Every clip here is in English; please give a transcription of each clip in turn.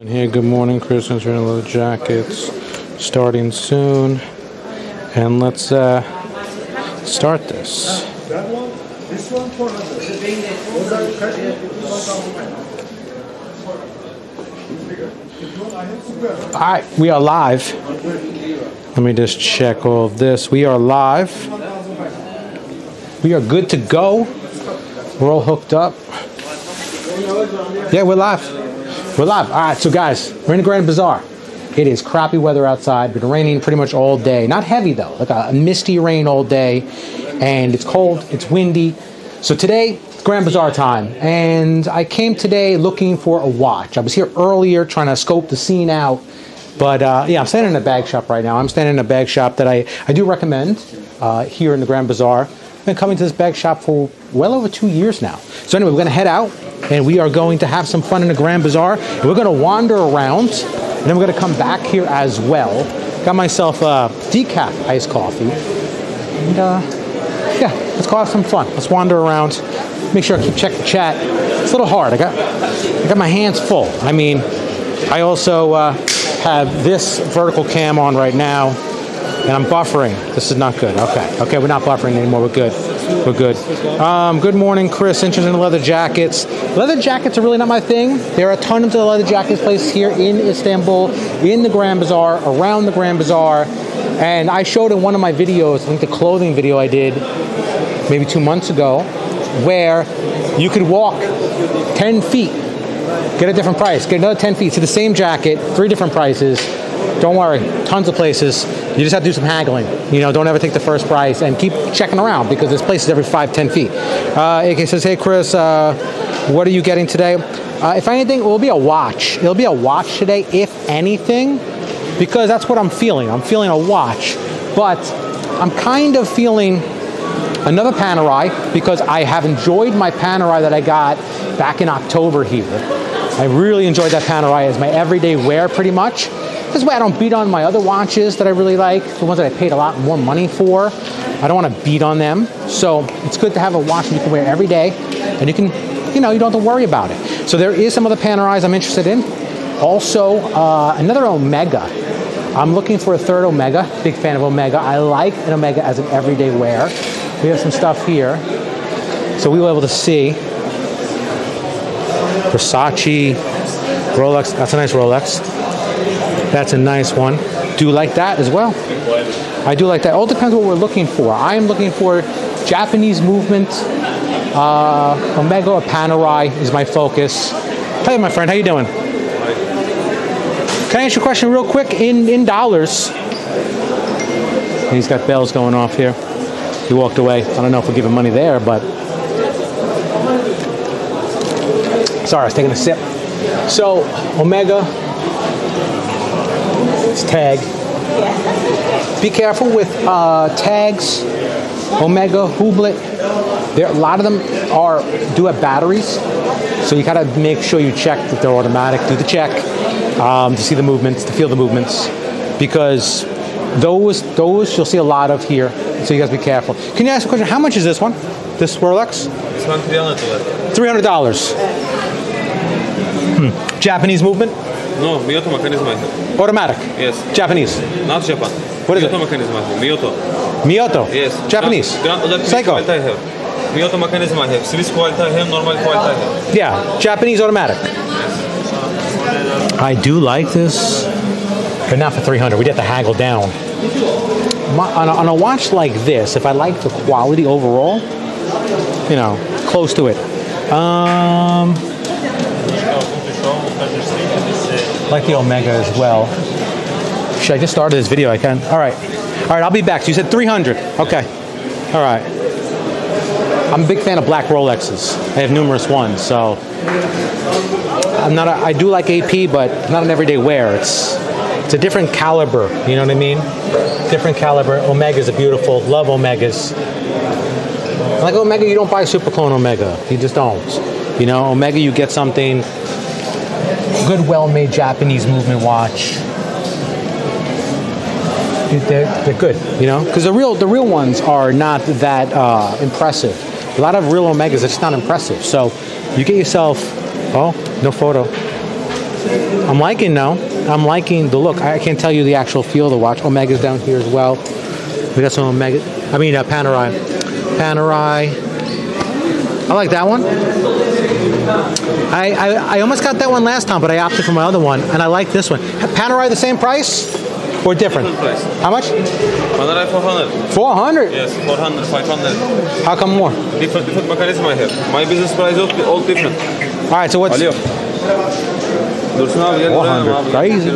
And here, good morning, Christians. We're in Leather Jackets, starting soon, and let's uh, start this. That one, this one, 400. Those are All right, we are live. Let me just check all of this. We are live. We are good to go. We're all hooked up. Yeah, we're live. We're live. All right, so guys, we're in the Grand Bazaar. It is crappy weather outside. Been raining pretty much all day. Not heavy though, like a misty rain all day, and it's cold. It's windy. So today, Grand Bazaar time, and I came today looking for a watch. I was here earlier trying to scope the scene out, but uh, yeah, I'm standing in a bag shop right now. I'm standing in a bag shop that I, I do recommend uh, here in the Grand Bazaar. I've been coming to this bag shop for well over two years now. So anyway, we're gonna head out and we are going to have some fun in the Grand Bazaar. We're gonna wander around and then we're gonna come back here as well. Got myself a decaf iced coffee. And uh, yeah, let's go have some fun. Let's wander around. Make sure I keep checking the chat. It's a little hard. I got I got my hands full. I mean, I also uh, have this vertical cam on right now, and I'm buffering. This is not good. Okay, okay, we're not buffering anymore. We're good. We're good. Um, good morning, Chris. Interested in leather jackets. Leather jackets are really not my thing. There are tons of leather jackets places here in Istanbul, in the Grand Bazaar, around the Grand Bazaar. And I showed in one of my videos, I think the clothing video I did maybe two months ago, where you could walk 10 feet, get a different price, get another 10 feet, see the same jacket, three different prices. Don't worry, tons of places. You just have to do some haggling. You know, don't ever take the first price and keep checking around because this place is every five, ten feet. Uh, AK says, hey, Chris, uh, what are you getting today? Uh, if anything, it will be a watch. It'll be a watch today, if anything, because that's what I'm feeling. I'm feeling a watch. But I'm kind of feeling another Panerai because I have enjoyed my Panerai that I got back in October here. I really enjoyed that Panerai as my everyday wear pretty much. This way I don't beat on my other watches that I really like, the ones that I paid a lot more money for. I don't want to beat on them. So it's good to have a watch that you can wear every day and you can, you know, you don't have to worry about it. So there is some other Panerais I'm interested in. Also, uh, another Omega. I'm looking for a third Omega. Big fan of Omega. I like an Omega as an everyday wear. We have some stuff here. So we were able to see Versace, Rolex. That's a nice Rolex. That's a nice one. Do you like that as well? I do like that. All depends what we're looking for. I am looking for Japanese movement. Uh, Omega or Panerai is my focus. Hey, my friend, how you doing? Can I ask you a question real quick? In in dollars. He's got bells going off here. He walked away. I don't know if we're giving money there, but sorry, I was taking a sip. So Omega, it's tag. Be careful with uh, tags, Omega, Hublot. There, a lot of them are do have batteries, so you gotta make sure you check that they're automatic. Do the check um, to see the movements, to feel the movements, because those those you'll see a lot of here. So you guys be careful. Can you ask a question? How much is this one? This Rolex? This one 300 dollars. Three hundred dollars. Hmm. Japanese movement, No, Miyoto mechanism I have. automatic. Yes. Japanese. Not Japan. What is Miyota it? mechanism I have. Miyota. Miyoto. Yes. Japanese. Grand, Grand electric Seiko. quality I have. Miyota mechanism I have. Swiss quality I have. Normal quality I have. Yeah, Japanese automatic. I do like this, but not for 300. We'd have to haggle down. My, on, a, on a watch like this, if I like the quality overall, you know, close to it. Um, like the Omega as well. Should I just started this video? I can. All right. All right, I'll be back. So you said 300. Okay. All right. I'm a big fan of black Rolexes. I have numerous ones, so I'm not. A, I do like AP, but not an everyday wear. It's it's a different caliber. You know what I mean? Different caliber. Omegas are beautiful. Love Omegas. Like Omega, you don't buy Super Clone Omega. You just don't. You know, Omega, you get something good, well-made Japanese movement watch. They're, they're good, you know, because the real the real ones are not that uh, impressive. A lot of real Omegas, it's not impressive. So you get yourself, oh, no photo. I'm liking now. I'm liking the look. I can't tell you the actual feel of the watch. Omega's down here as well. We got some Omega. I mean, uh, Panerai. Panerai. I like that one. I, I I almost got that one last time, but I opted for my other one, and I like this one. Panerai the same price or different? Different price. How much? Panerai 400. Four hundred. Yes, 400, 500. How come more? Different, different mechanism I have. My business price all, all different. All right. So what's Alo. Dursun abi gel 400. abi. Crazy.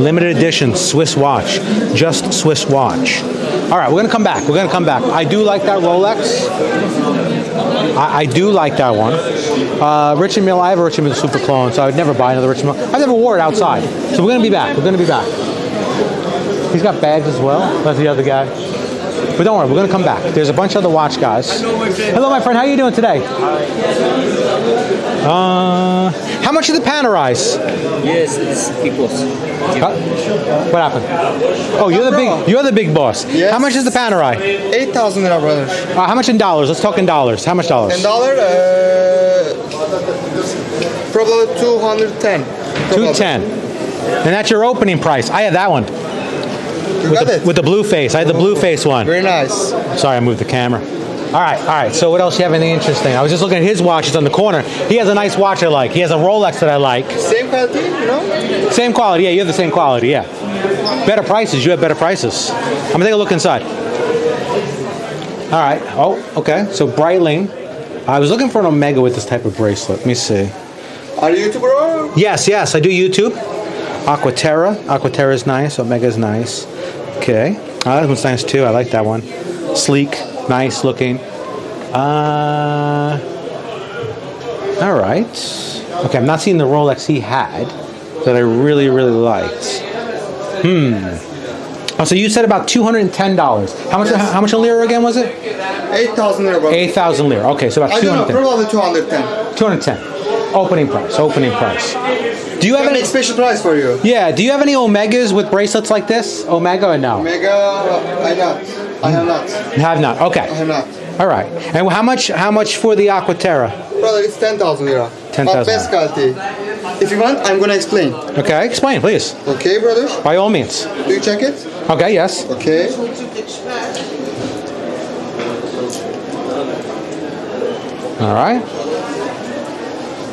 Limited edition Swiss watch. Just Swiss watch. All right, we're gonna come back. We're gonna come back. I do like that Rolex. I, I do like that one. Uh, Richard Mille. I have a Richard Mille Super Clone, so I would never buy another Richard Mille. I've never wore it outside, so we're gonna be back. We're gonna be back. He's got bags as well. That's the other guy. But don't worry, we're gonna come back. There's a bunch of other watch guys. Hello, my friend. How are you doing today? Uh, how much are the Panerais? Yes, it's equals. Huh? What happened? Oh, you're the big you're the big boss. Yes. How much is the Panerai? 8,000 lira brother. Uh, how much in dollars? Let's talk in dollars. How much dollars? And dollar, uh, probably two hundred ten. Two ten. And that's your opening price. I had that one You with got the, it? with the blue face. I had the blue face one. Very nice. Sorry, I moved the camera. All right, all right. So what else you have anything interesting? I was just looking at his watches on the corner. He has a nice watch I like. He has a Rolex that I like. Same quality, you know? Same quality. Yeah, you have the same quality. Yeah. Better prices. You have better prices. I'm gonna take a look inside. All right. Oh, okay. So Breitling. I was looking for an Omega with this type of bracelet. Let me see. Are you a YouTuber? Yes, yes, I do YouTube. Aquaterra. Aquaterra is nice. Omega is nice. Okay. Oh, that one's nice too. I like that one. Sleek, nice looking. Uh, all right. Okay, I'm not seeing the Rolex he had that I really, really liked. Hmm. Oh, so you said about two hundred and ten dollars. How much? How much a lira again was it? 8,000 lira. Eight thousand lira. Okay, so about I don't know, probably 210. Two hundred ten. Opening price. Opening price. Do you have any? special price for you. Yeah. Do you have any Omegas with bracelets like this? Omega or no? Omega, uh, I not. I have not. Have not. Okay. I have not. All right. And how much? How much for the Aquaterra? Brother, it's 10,000 lira. 10,000 But best quality. If you want, I'm gonna explain. Okay. Explain, please. Okay, brother? By all means. Do you check it? Okay. Yes. Okay. All right.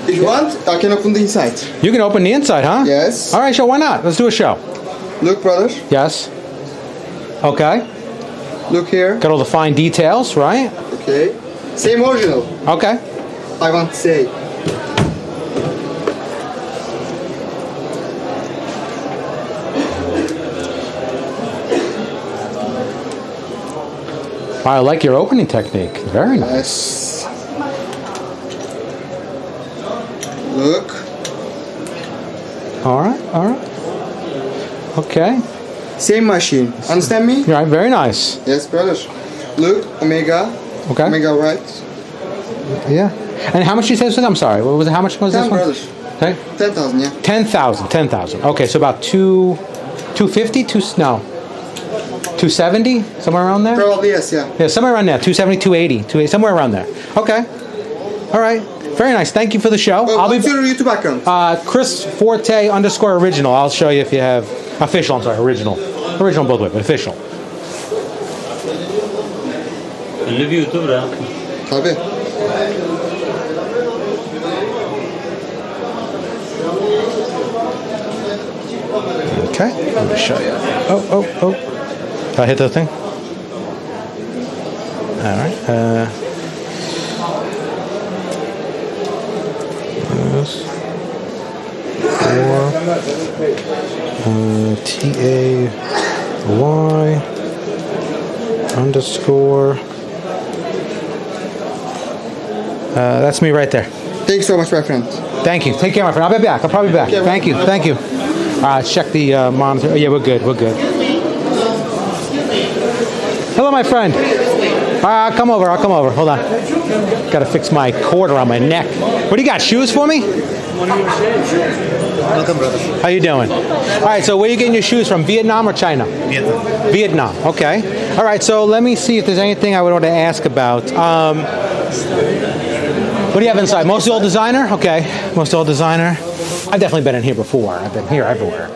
If you want, I can open the inside. You can open the inside, huh? Yes. All right. Sure. Why not? Let's do a show. Look, brother. Yes. Okay. Look here. Got all the fine details, right? Okay. Same original. Okay. I want to say. I like your opening technique. Very nice. Yes. Look. All right. All right. Okay. Same machine. Understand me? All right. Very nice. Yes, brother. Look, Omega. Okay. Omega right. Yeah. And how much you say this? I'm sorry. What was it? How much was this Ten, one? brother. Okay. 10,000, yeah. 10,000, 10,000. Okay, so about two, 250, two, no, 270, somewhere around there? Probably yes, yeah. Yeah, somewhere around there, 270, 280, 280 somewhere around there. Okay. All right. Very nice. Thank you for the show. Oh, I'll be what's your YouTube account? uh, Chris Forte underscore original. I'll show you if you have official. I'm sorry, original. Original both ways, but official. Ünlü bir YouTuber ha. Tabii. Okay. Let me show you. Oh, oh, oh. Did I hit the thing? All right. Uh, this. Four. Uh, T A Y underscore. Uh, that's me right there. Thanks so much, my friend. Thank you. Take care, my friend. I'll be back. I'll probably be back. Okay, Thank you. Thank you. All right, check the uh, monitor. Oh, yeah, we're good. We're good. Hello, my friend. All right, I'll come over. I'll come over. Hold on. Got to fix my cord around my neck. What do you got? Shoes for me? Welcome, brother. How you doing? All right. So, where are you getting your shoes from? Vietnam or China? Vietnam. Vietnam. Okay. All right. So let me see if there's anything I would want to ask about. Um, What do you have inside? Mostly old designer? Okay. Mostly old designer. I've definitely been in here before. I've been here everywhere.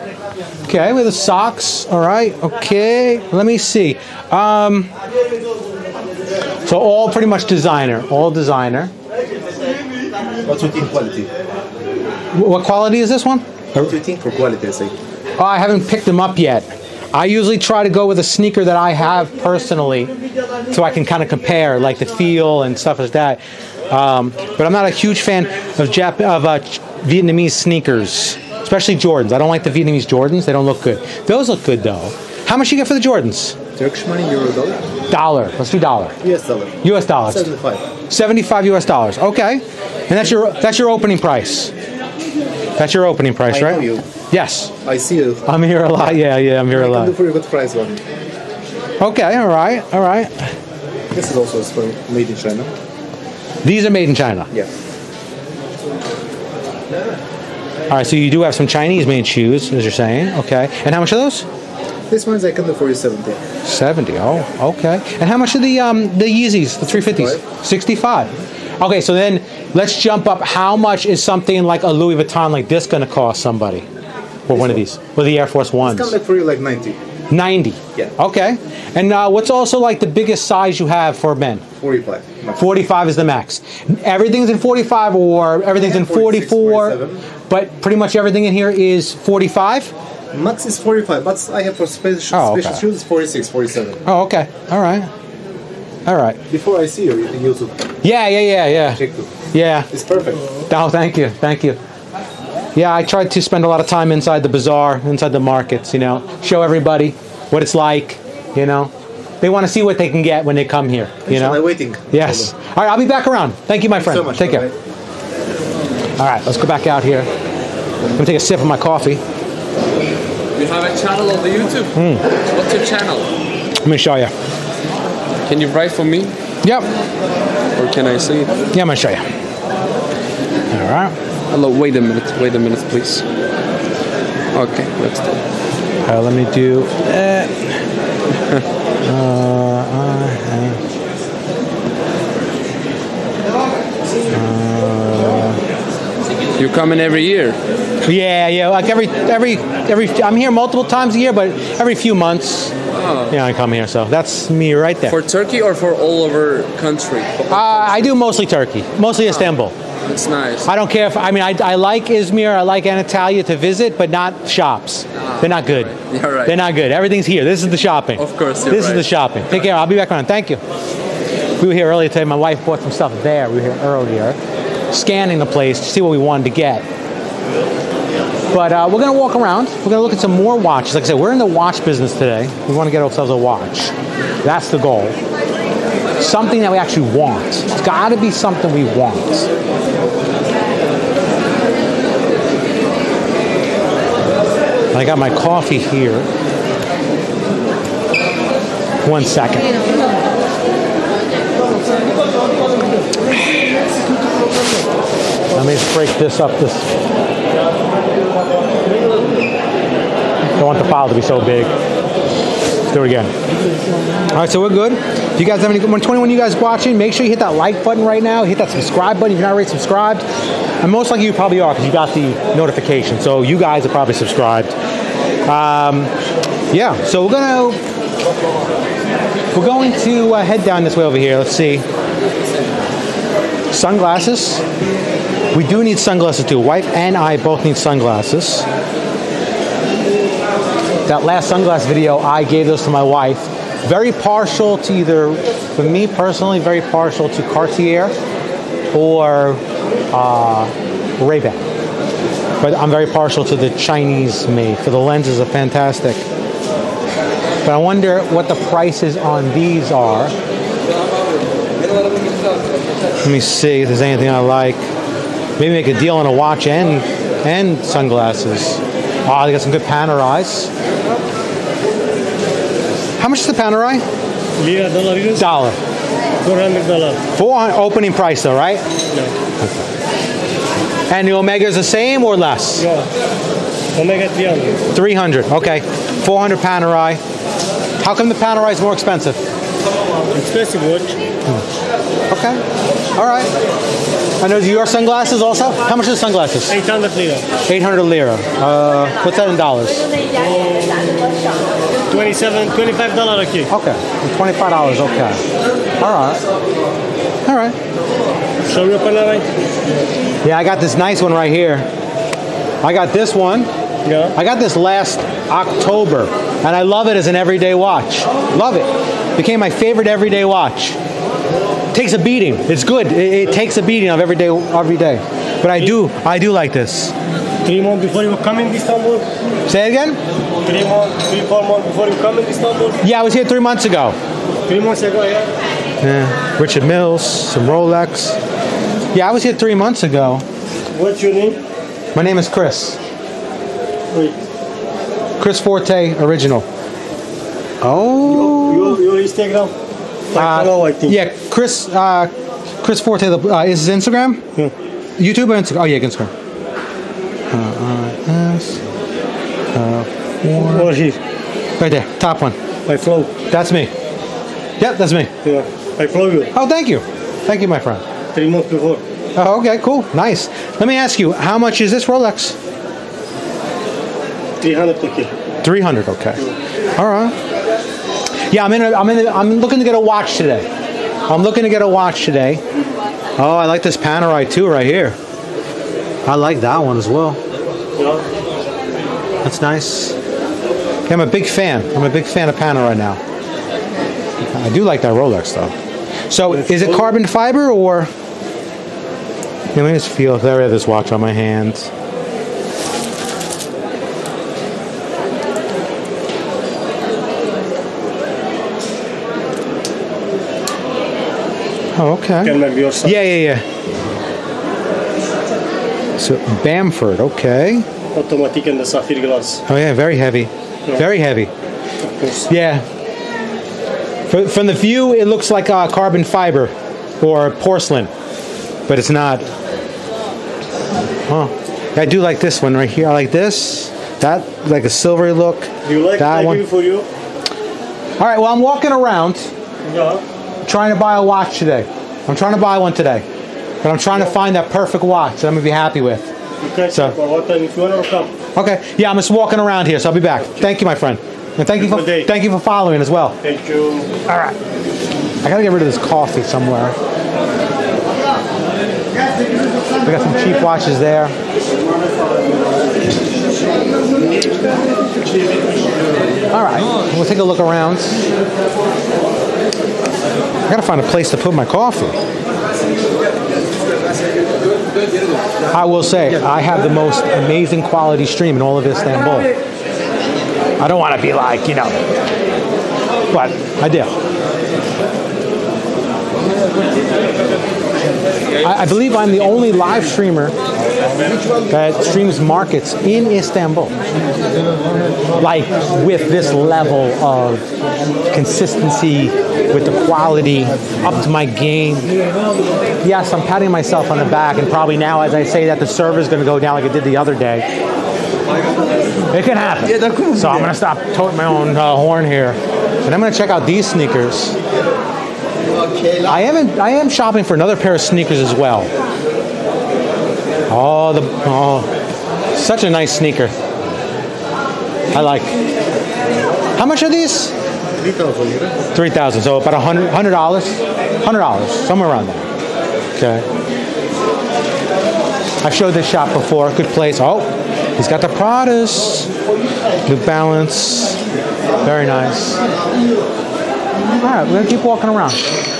Okay, with the socks. All right. Okay. Let me see. Um, so all pretty much designer. All designer. What do you think quality? Wh- What quality is this one? What do you think for quality, I say? Oh, I haven't picked them up yet. I usually try to go with a sneaker that I have personally, so I can kind of compare, like the feel and stuff like that. Um, but I'm not a huge fan of Jap- of uh, Vietnamese sneakers, especially Jordans. I don't like the Vietnamese Jordans; they don't look good. Those look good though. How much you get for the Jordans? Turkish money, euro, dollar? Dollar. Let's do dollar. US dollar. U.S. dollars. 75. 75 U.S. dollars. Okay, and that's your that's your opening price. That's your opening price, I right? know you. Yes. I see you. I'm here a lot. Yeah, yeah, I'm here a I can lot. do for a good price one. Okay, all right, all right. This is also from made in China. These are made in China. Yeah. All right, so you do have some Chinese made shoes, as you're saying. Okay, and how much are those? This one's I can do for you 70. 70. Oh, okay. And how much are the um the Yeezys, the 350s? 65. Okay, so then let's jump up. How much is something like a Louis Vuitton like this going to cost somebody? Or one of these? Or the Air Force Ones? Come back for you like 90. 90. Yeah. Okay. And uh, what's also like the biggest size you have for men? 45. max. 45 is the max. Everything's in 45 or everything's in 44, but pretty much everything in here is 45? Max is 45, but I have for special, Oh, special shoes 46, 47. Oh, okay. All right. All right. Before I see you in YouTube, Yeah, yeah, yeah, yeah. check. Yeah. It's perfect. Oh, thank you. Thank you. Yeah, I tried to spend a lot of time inside the bazaar, inside the markets, you know, show everybody what it's like, you know. They want to see what they can get when they come here, you I'm know. waiting. Yes. All right, I'll be back around. Thank you, my friend. so much. Take care. Bye-bye. All right, let's go back out here. I'm gonna take a sip of my coffee. You have a channel on the YouTube. Hmm. What's your channel? Let me show you. Can you write for me, Yep. or can I see it? Yeah, I'm gonna show you. All right. Hello. Wait a minute. Wait a minute, please. Okay, let's do. it. All right, let me do that. uh, uh, You come in every year. uh. Yeah, yeah. Like every, every, every. I'm here multiple times a year, but every few months, yeah, I come here. So that's me right there. For Turkey or for all over country? Uh, I do mostly Turkey, mostly Istanbul. It's nice. I don't care if I mean I, I like Izmir, I like Anatolia to visit, but not shops. They're not good. You're right. They're not good. Everything's here. This is the shopping. Of course, This is the shopping. Take care. I'll be back around. Thank you. We were here earlier today. My wife bought some stuff there. We were here earlier, scanning the place to see what we wanted to get. But uh, we're gonna walk around. We're gonna look at some more watches. Like I said, we're in the watch business today. We want to get ourselves a watch. That's the goal. Something that we actually want. It's got to be something we want. I got my coffee here. One second. Let me break this up. This don't want the file to be so big. Do it again. All right, so we're good. If you guys have any, when 21 you guys watching, make sure you hit that like button right now. Hit that subscribe button if you're not already subscribed. And most likely you probably are because you got the notification. So you guys are probably subscribed. Um, yeah, so we're gonna we're going to uh, head down this way over here. Let's see. Sunglasses. We do need sunglasses too. Wife and I both need sunglasses. That last sunglass video, I gave those to my wife. Very partial to either, for me personally, very partial to Cartier or uh, Ray-Ban. But I'm very partial to the Chinese made, for the lenses are fantastic. But I wonder what the prices on these are. Let me see if there's anything I like. Maybe make a deal on a watch and and sunglasses. Oh, they got some good Panerais. How much is the Panerai? Lira dollar Dollar. four hundred dollar. 400 opening price though, right? And the Omega is the same or less? Yeah. Omega three hundred. 300. Okay. 400 Panerai. How come the Panerai is more expensive? Expensive watch. Okay. All right. And those are your sunglasses also? How much are the sunglasses? 800 lira. 800 lira. Uh, what's that in dollars? 27, 25 dollar okay. Okay, $25, okay. All right. All right. Show me your right? Yeah, I got this nice one right here. I got this one. Yeah. I got this last October, and I love it as an everyday watch. Love it. Became my favorite everyday watch. Takes a beating. It's good. It, it takes a beating of every day, every day. But I do, I do like this. Three months before you come in Istanbul. Say it again. Three months, three, four months before you come in Istanbul. Yeah, I was here three months ago. Three months ago, yeah. Yeah, Richard Milles, some Rolex. Yeah, I was here three months ago. What's your name? My name is Chris. Wait. Cris4tay, original. Oh. Your, your Instagram? Like Uh, follow, I think. Yeah, Chris. Uh, Cris4tay. The, uh, is his Instagram? Yeah. YouTube or Instagram? Oh yeah, Instagram. Uh, uh, yes. Uh, Or here. right there, top one. I flow. That's me. Yep, that's me. Yeah. I flow you. Oh, thank you, thank you, my friend. Three months before. Oh, okay, cool, nice. Let me ask you, how much is this Rolex? 300 okay. Three hundred. Okay. All right. Yeah, I'm in. A, I'm in. A, I'm looking to get a watch today. I'm looking to get a watch today. Oh, I like this Panerai too, right here. I like that one as well. Yeah. That's nice. I'm a big fan. I'm a big fan of Panerai right now. I do like that Rolex though. So, is it carbon fiber or? Let me just feel. There, I have this watch on my hand. Oh, okay. Can maybe your son. Yeah, yeah, yeah. So Bamford, okay. Automatic and the sapphire glass. Oh yeah, very heavy, very heavy. Yeah. Fr- From the view, it looks like uh, carbon fiber or porcelain, but it's not. Oh, I do like this one right here. I like this. That like a silvery look. Do you like that one? for you? All right. Well, I'm walking around Yeah. trying to buy a watch today. I'm trying to buy one today, but I'm trying to find that perfect watch that I'm gonna be happy with. Can So- what time if you want to come. Okay. Yeah, I'm just walking around here, so I'll be back. Thank you, my friend, and thank you for thank you for following as well. Thank you. All right. I gotta get rid of this coffee somewhere. We got some cheap watches there. All right, we'll take a look around. I gotta find a place to put my coffee. I will say, I have the most amazing quality stream in all of Istanbul. I don't want to be like, you know, but I do. I, I believe I'm the only live streamer that streams markets in Istanbul. Like with this level of consistency, with the quality, up to my game. Yes, I'm patting myself on the back, and probably now, as I say that, the server's going to go down like it did the other day. It can happen. So I'm going to stop toting my own uh, horn here, and I'm going to check out these sneakers. I am I am shopping for another pair of sneakers as well. Oh, the oh, such a nice sneaker. I like. How much are these? Three thousand. Three thousand. So about a hundred hundred dollars, hundred dollars, somewhere around there. Okay. I've showed this shop before. Good place. Oh, he's got the Pradas, New Balance. Very nice. All right, we're gonna keep walking around.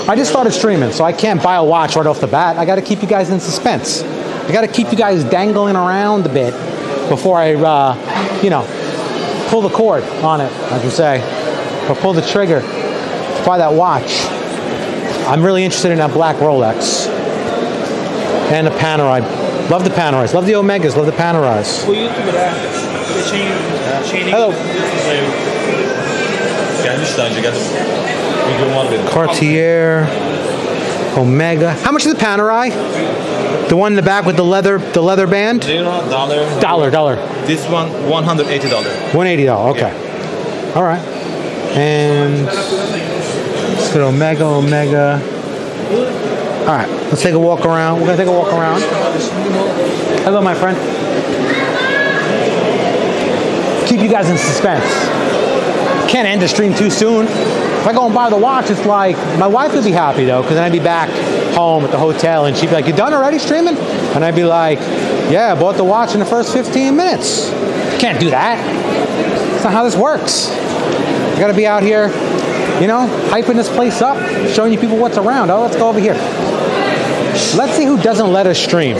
I just started streaming, so I can't buy a watch right off the bat. I got to keep you guys in suspense. I got to keep you guys dangling around a bit before I, uh, you know, pull the cord on it, as you say, or pull the trigger to buy that watch. I'm really interested in that black Rolex and the Panerai. Love the Panerais. Love the Omegas. Love the Panerais. Bu YouTuber'a şeyin, şeyine Hello. Gelmiş daha önce geldim. Videom var benim. Cartier, Omega. How much is the Panerai? The one in the back with the leather, the leather band. Zero dollar. Dollar, dollar. This one 180 dollar. One eighty dollars. Okay. All right. And let's go to Omega, Omega. All right, let's take a walk around. We're gonna take a walk around. Hello, my friend. Keep you guys in suspense. Can't end the stream too soon. If I go and buy the watch, it's like my wife would be happy though, because then I'd be back home at the hotel, and she'd be like, "You done already streaming?" And I'd be like, "Yeah, I bought the watch in the first 15 minutes." Can't do that. That's not how this works. I gotta be out here, you know, hyping this place up, showing you people what's around. Oh, let's go over here. Let's see who doesn't let us stream.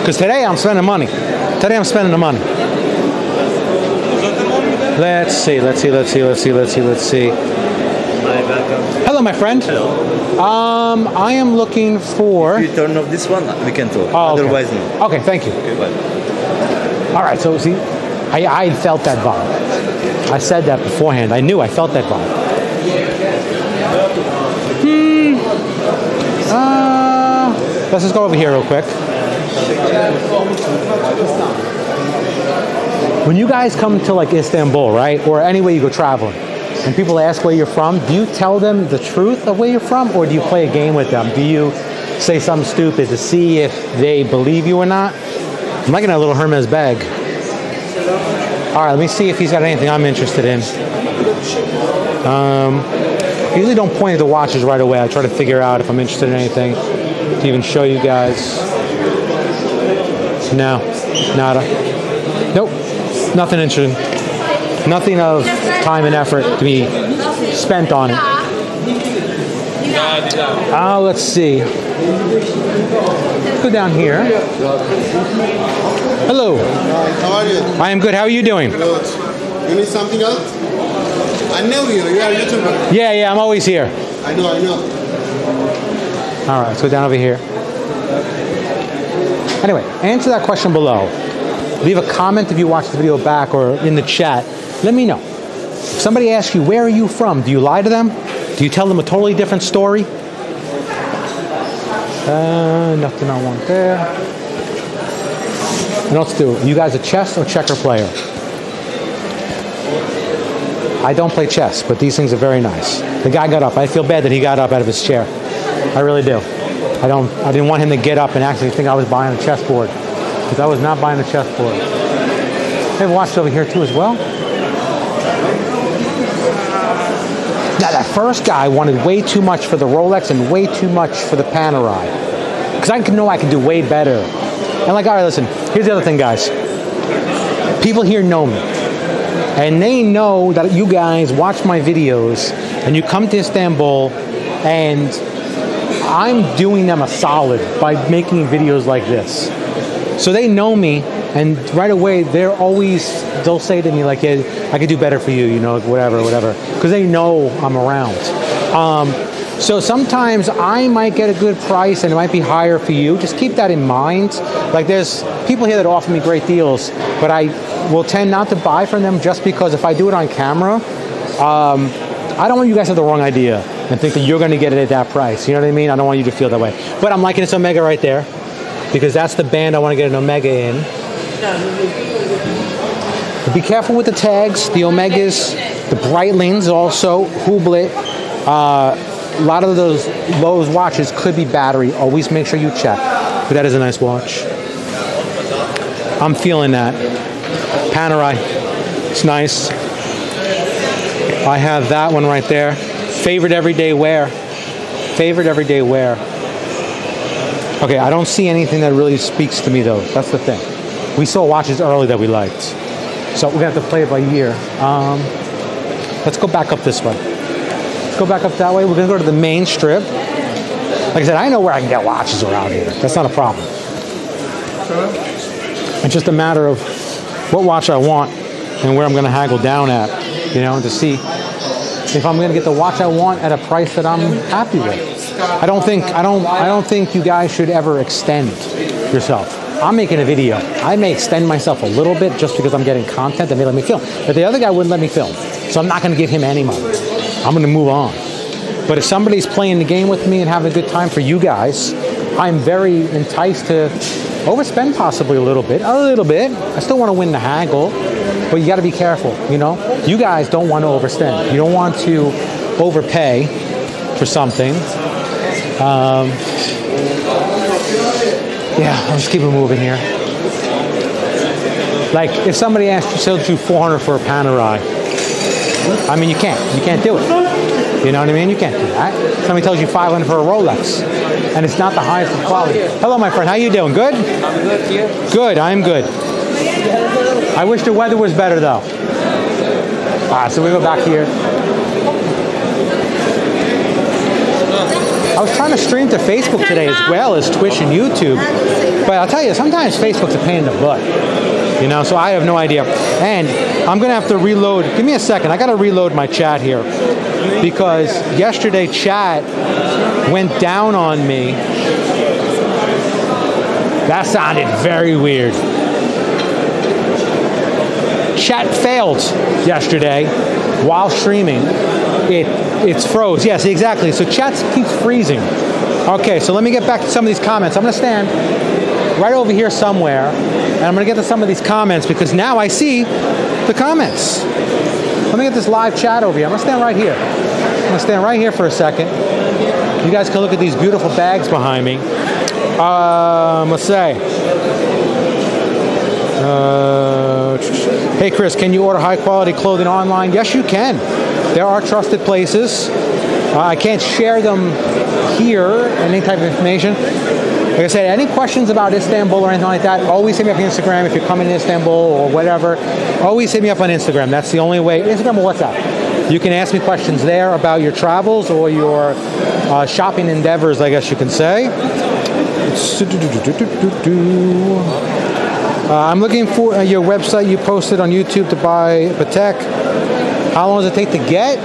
Because today I'm spending money. Today I'm spending the money. Let's see, let's see, let's see, let's see, let's see, let's see. Hello, my friend. Um, I am looking for. If you turn off this one, we can talk. Oh, okay. Otherwise, no. Okay, thank you. Okay, bye. All right, so see, I, I felt that vibe. I said that beforehand. I knew I felt that vibe. Hmm. Uh, let's just go over here real quick. When you guys come to like Istanbul, right, or anywhere you go traveling, and people ask where you're from, do you tell them the truth of where you're from, or do you play a game with them? Do you say something stupid to see if they believe you or not? I'm liking that little Hermes bag. All right, let me see if he's got anything I'm interested in. Um, I usually don't point at the watches right away. I try to figure out if I'm interested in anything to even show you guys. No, nada. Nope, nothing interesting. Nothing of time and effort to be spent on it. Oh, let's see. Go down here. Hello. How are you? I am good. How are you doing? Good. You need something else? I know you. You are a YouTuber. Yeah, yeah, I'm always here. I know, I know. All right, let's go down over here. Anyway, answer that question below. Leave a comment if you watch the video back or in the chat. Let me know. If somebody asks you, where are you from? Do you lie to them? Do you tell them a totally different story? Uh, nothing I want there. And let's do, you guys a chess or checker player? I don't play chess, but these things are very nice. The guy got up. I feel bad that he got up out of his chair. I really do. I don't. I didn't want him to get up and actually think I was buying a chessboard, because I was not buying a chessboard. They have a watch over here too as well. Now that first guy wanted way too much for the Rolex and way too much for the Panerai, because I can know I can do way better. And like, all right, listen. Here's the other thing, guys. People here know me and they know that you guys watch my videos and you come to Istanbul and I'm doing them a solid by making videos like this. So they know me and right away they're always they'll say to me like yeah, I could do better for you, you know, whatever, whatever, because they know I'm around. Um, so sometimes I might get a good price and it might be higher for you. Just keep that in mind. Like there's people here that offer me great deals, but I will tend not to buy from them just because if I do it on camera, um, I don't want you guys to have the wrong idea and think that you're going to get it at that price. You know what I mean? I don't want you to feel that way. But I'm liking this Omega right there because that's the band I want to get an Omega in. But be careful with the tags, the Omegas, the Breitlings also, Hublot. Uh, a lot of those Lowe's watches could be battery. Always make sure you check. But that is a nice watch. I'm feeling that. Panerai. It's nice. I have that one right there. Favorite everyday wear. Favorite everyday wear. Okay, I don't see anything that really speaks to me though. That's the thing. We saw watches early that we liked. So we're gonna have to play it by ear. Um, let's go back up this way. Let's go back up that way. We're gonna go to the main strip. Like I said, I know where I can get watches around here. That's not a problem. It's just a matter of what watch I want and where I'm going to haggle down at, you know, to see if I'm going to get the watch I want at a price that I'm happy with. I don't think I don't I don't think you guys should ever extend yourself. I'm making a video. I may extend myself a little bit just because I'm getting content that may let me film. But the other guy wouldn't let me film. So I'm not going to give him any money. I'm going to move on. But if somebody's playing the game with me and having a good time for you guys, I'm very enticed to overspend possibly a little bit, a little bit. I still want to win the haggle, but you got to be careful. You know, you guys don't want to overspend. You don't want to overpay for something. Um, Yeah, let's keep it moving here. Like, if somebody asked you to do 400 for a Panerai, I mean, you can't. You can't do it. You know what I mean? You can't do that. Somebody tells you 500 for a Rolex, and it's not the highest of quality. Hello, my friend. How you doing? Good? I'm good here. Good. I'm good. I wish the weather was better, though. Ah, so we go back here. I was trying to stream to Facebook today as well as Twitch and YouTube, but I'll tell you, sometimes Facebook's a pain in the butt. You know, so I have no idea. And I'm gonna have to reload. Give me a second. I gotta reload my chat here because yesterday chat went down on me. That sounded very weird. Chat failed yesterday while streaming. It it's froze. Yes, exactly. So chat keeps freezing. Okay, so let me get back to some of these comments. I'm gonna stand right over here somewhere, and I'm gonna get to some of these comments because now I see the comments. Let me get this live chat over here. I'm gonna stand right here. I'm gonna stand right here for a second. You guys can look at these beautiful bags behind me. Um, let's say. Uh, hey Chris, can you order high quality clothing online? Yes, you can. There are trusted places. Uh, I can't share them here, any type of information. Like I said, any questions about Istanbul or anything like that, always hit me up on Instagram if you're coming to Istanbul or whatever. Always hit me up on Instagram. That's the only way. Instagram or WhatsApp. You can ask me questions there about your travels or your uh, shopping endeavors, I guess you can say. Uh, I'm looking for uh, your website you posted on YouTube to buy Patek. How long does it take to get?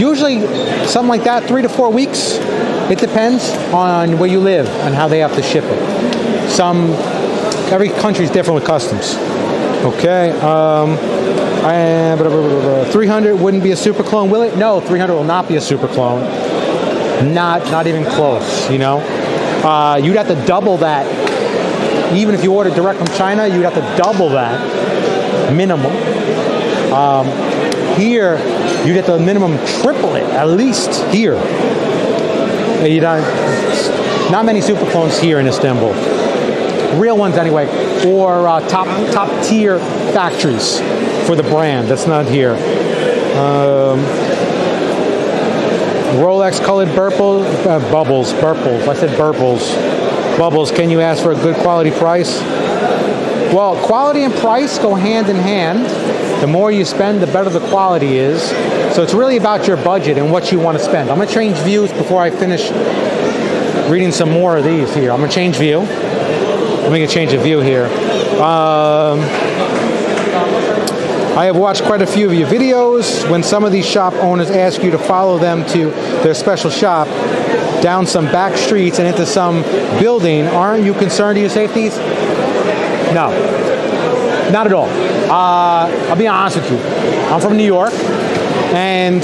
Usually, something like that, three to four weeks. It depends on where you live and how they have to ship it. Some, every country is different with customs. Okay. Um, I, blah, blah, blah, blah. 300 wouldn't be a super clone, will it? No, 300 will not be a super clone. Not, not even close. You know, uh, you'd have to double that. Even if you ordered direct from China, you'd have to double that minimum. Um, here, you get the minimum triple it at least here. You not many super clones here in Istanbul. Real ones anyway, or uh, top top tier factories for the brand. That's not here. Um, Rolex colored burple, uh, bubbles, burples. I said burples. Bubbles. Can you ask for a good quality price? Well, quality and price go hand in hand. The more you spend, the better the quality is. So it's really about your budget and what you want to spend. I'm going to change views before I finish reading some more of these here. I'm going to change view. Let me change of view here. Um, I have watched quite a few of your videos. When some of these shop owners ask you to follow them to their special shop, down some back streets and into some building, aren't you concerned to your safeties? No, not at all. Uh, I'll be honest with you. I'm from New York, and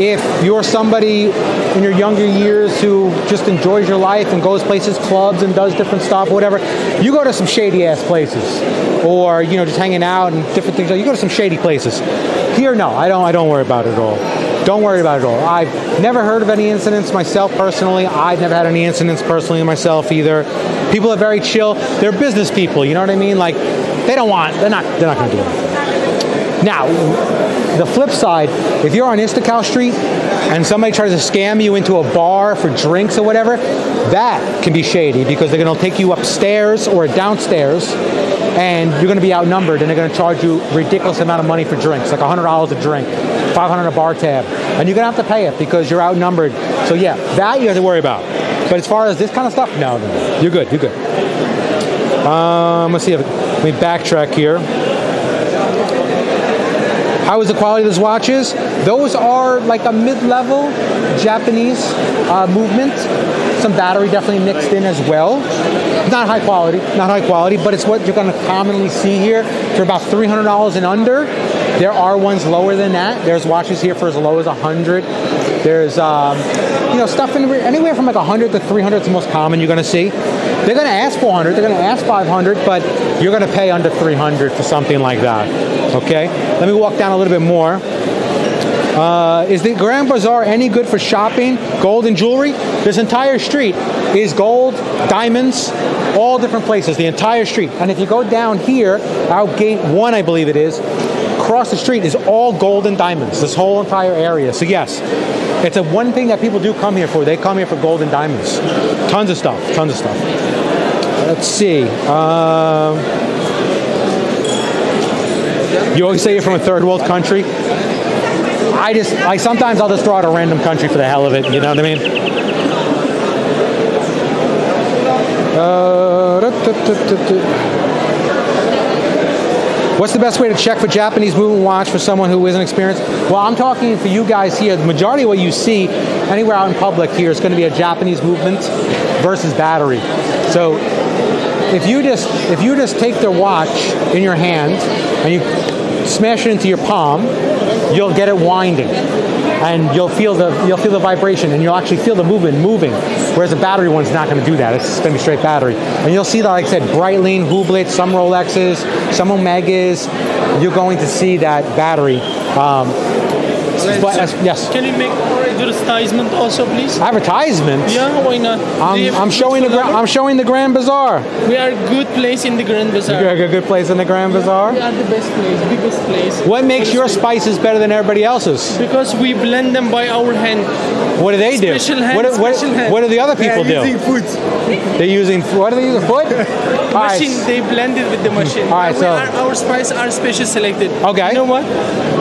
if you're somebody in your younger years who just enjoys your life and goes places, clubs, and does different stuff, whatever, you go to some shady ass places, or you know, just hanging out and different things. You go to some shady places. Here, no, I don't. I don't worry about it at all. Don't worry about it at all. I've never heard of any incidents myself personally. I've never had any incidents personally myself either. People are very chill. They're business people. You know what I mean? Like they don't want. They're not. They're not going to do anything. Now, the flip side, if you're on Istiklal Street and somebody tries to scam you into a bar for drinks or whatever, that can be shady because they're going to take you upstairs or downstairs and you're going to be outnumbered and they're going to charge you ridiculous amount of money for drinks, like $100 a drink, 500 a bar tab, and you're going to have to pay it because you're outnumbered. So yeah, that you have to worry about. But as far as this kind of stuff, no, no, you're good, you're good. Um, let's see, let me backtrack here. How is the quality of those watches? Those are like a mid-level Japanese uh, movement. Some battery definitely mixed in as well. Not high quality, not high quality, but it's what you're going to commonly see here for about $300 and under. There are ones lower than that. There's watches here for as low as 100. There's um, you know stuff in, anywhere from like 100 to 300 is the most common you're going to see. They're going to ask 400, they're going to ask 500, but you're going to pay under 300 for something like that. Okay? Let me walk down a little bit more. Uh, is the Grand Bazaar any good for shopping gold and jewelry? This entire street is gold, diamonds, all different places. The entire street. And if you go down here, out gate one, I believe it is, across the street is all gold and diamonds. This whole entire area. So yes, it's a one thing that people do come here for. They come here for gold and diamonds. Tons of stuff. Tons of stuff. Let's see. Um, you always say you're from a third world country. I just like sometimes I'll just throw out a random country for the hell of it. You know what I mean? Uh. What's the best way to check for Japanese movement watch for someone who isn't experienced? Well, I'm talking for you guys here. The majority of what you see anywhere out in public here is going to be a Japanese movement versus battery. So if you just if you just take the watch in your hand and you smash it into your palm, you'll get it winding, and you'll feel the you'll feel the vibration, and you'll actually feel the movement moving. Whereas the battery one's not going to do that; it's going to be straight battery. And you'll see that, like I said, Breitling, Hublot, some Rolexes, some Omegas. You're going to see that battery. Um, but as- yes. Can you make advertisement also, please? Advertisement. Yeah, why not? I'm, I'm showing the gra- I'm showing the Grand Bazaar. We are a good place in the Grand Bazaar. You're a good place in the Grand Bazaar. We are the best place, biggest place. What makes your spices better than everybody else's? Because we blend them by our hand. What do they do? Special hand, what, do- what, special what do the other people do? food. They're using what are they using? Foot? All right. Machine, they blend it with the machine. All right, so- are, our spice are special selected. Okay. You know what?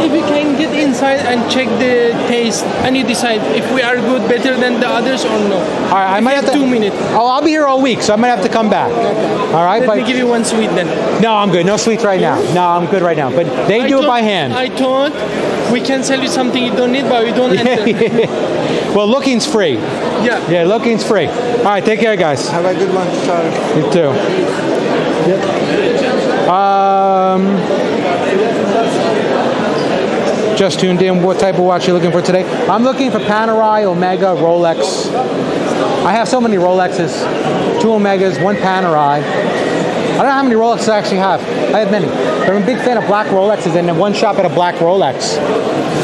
If you can get inside and check the taste, and you decide if we are good, better than the others or no. All right, I might have to. two minutes. Oh, I'll be here all week, so I might have to come back. Okay. All right, Let but me give you one sweet then. no, I'm good. No sweets right now. No, I'm good right now. But they I do it by hand. I thought we can sell you something you don't need, but we don't enter. well, looking's free. Yeah. Yeah, looking's free. All right, take care, guys. Have a good one, Charles. You too. Um, just tuned in. What type of watch are you looking for today? I'm looking for Panerai, Omega, Rolex. I have so many Rolexes, two Omegas, one Panerai. I don't know how many Rolexes I actually have. I have many. But I'm a big fan of black Rolexes, and then one shop at a black Rolex.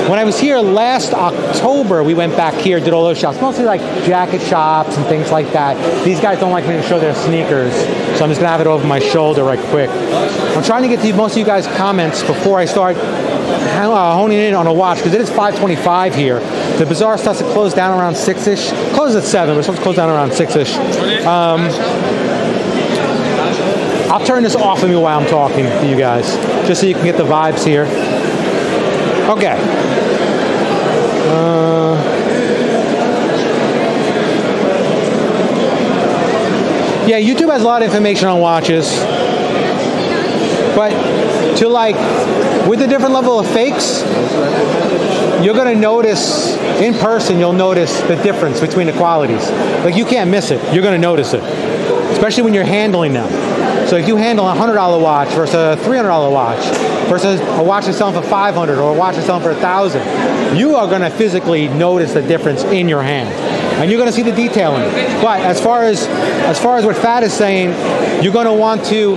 When I was here last October, we went back here, did all those shops, mostly like jacket shops and things like that. These guys don't like me to show their sneakers, so I'm just gonna have it over my shoulder right quick. I'm trying to get to most of you guys' comments before I start uh, honing in on a watch because it is 5:25 here. The bazaar starts to close down around six-ish. Closes at seven, but it's supposed to close down around six-ish. Um, I'll turn this off of me while I'm talking to you guys, just so you can get the vibes here. Okay. Uh, yeah, YouTube has a lot of information on watches, but to like with the different level of fakes, you're gonna notice in person. You'll notice the difference between the qualities. Like you can't miss it. You're gonna notice it, especially when you're handling them. So if you handle a hundred dollar watch versus a three hundred dollar watch versus a watch that's selling for five hundred or a watch that's selling for a thousand, you are going to physically notice the difference in your hand, and you're going to see the detailing. But as far as as far as what Fat is saying, you're going to want to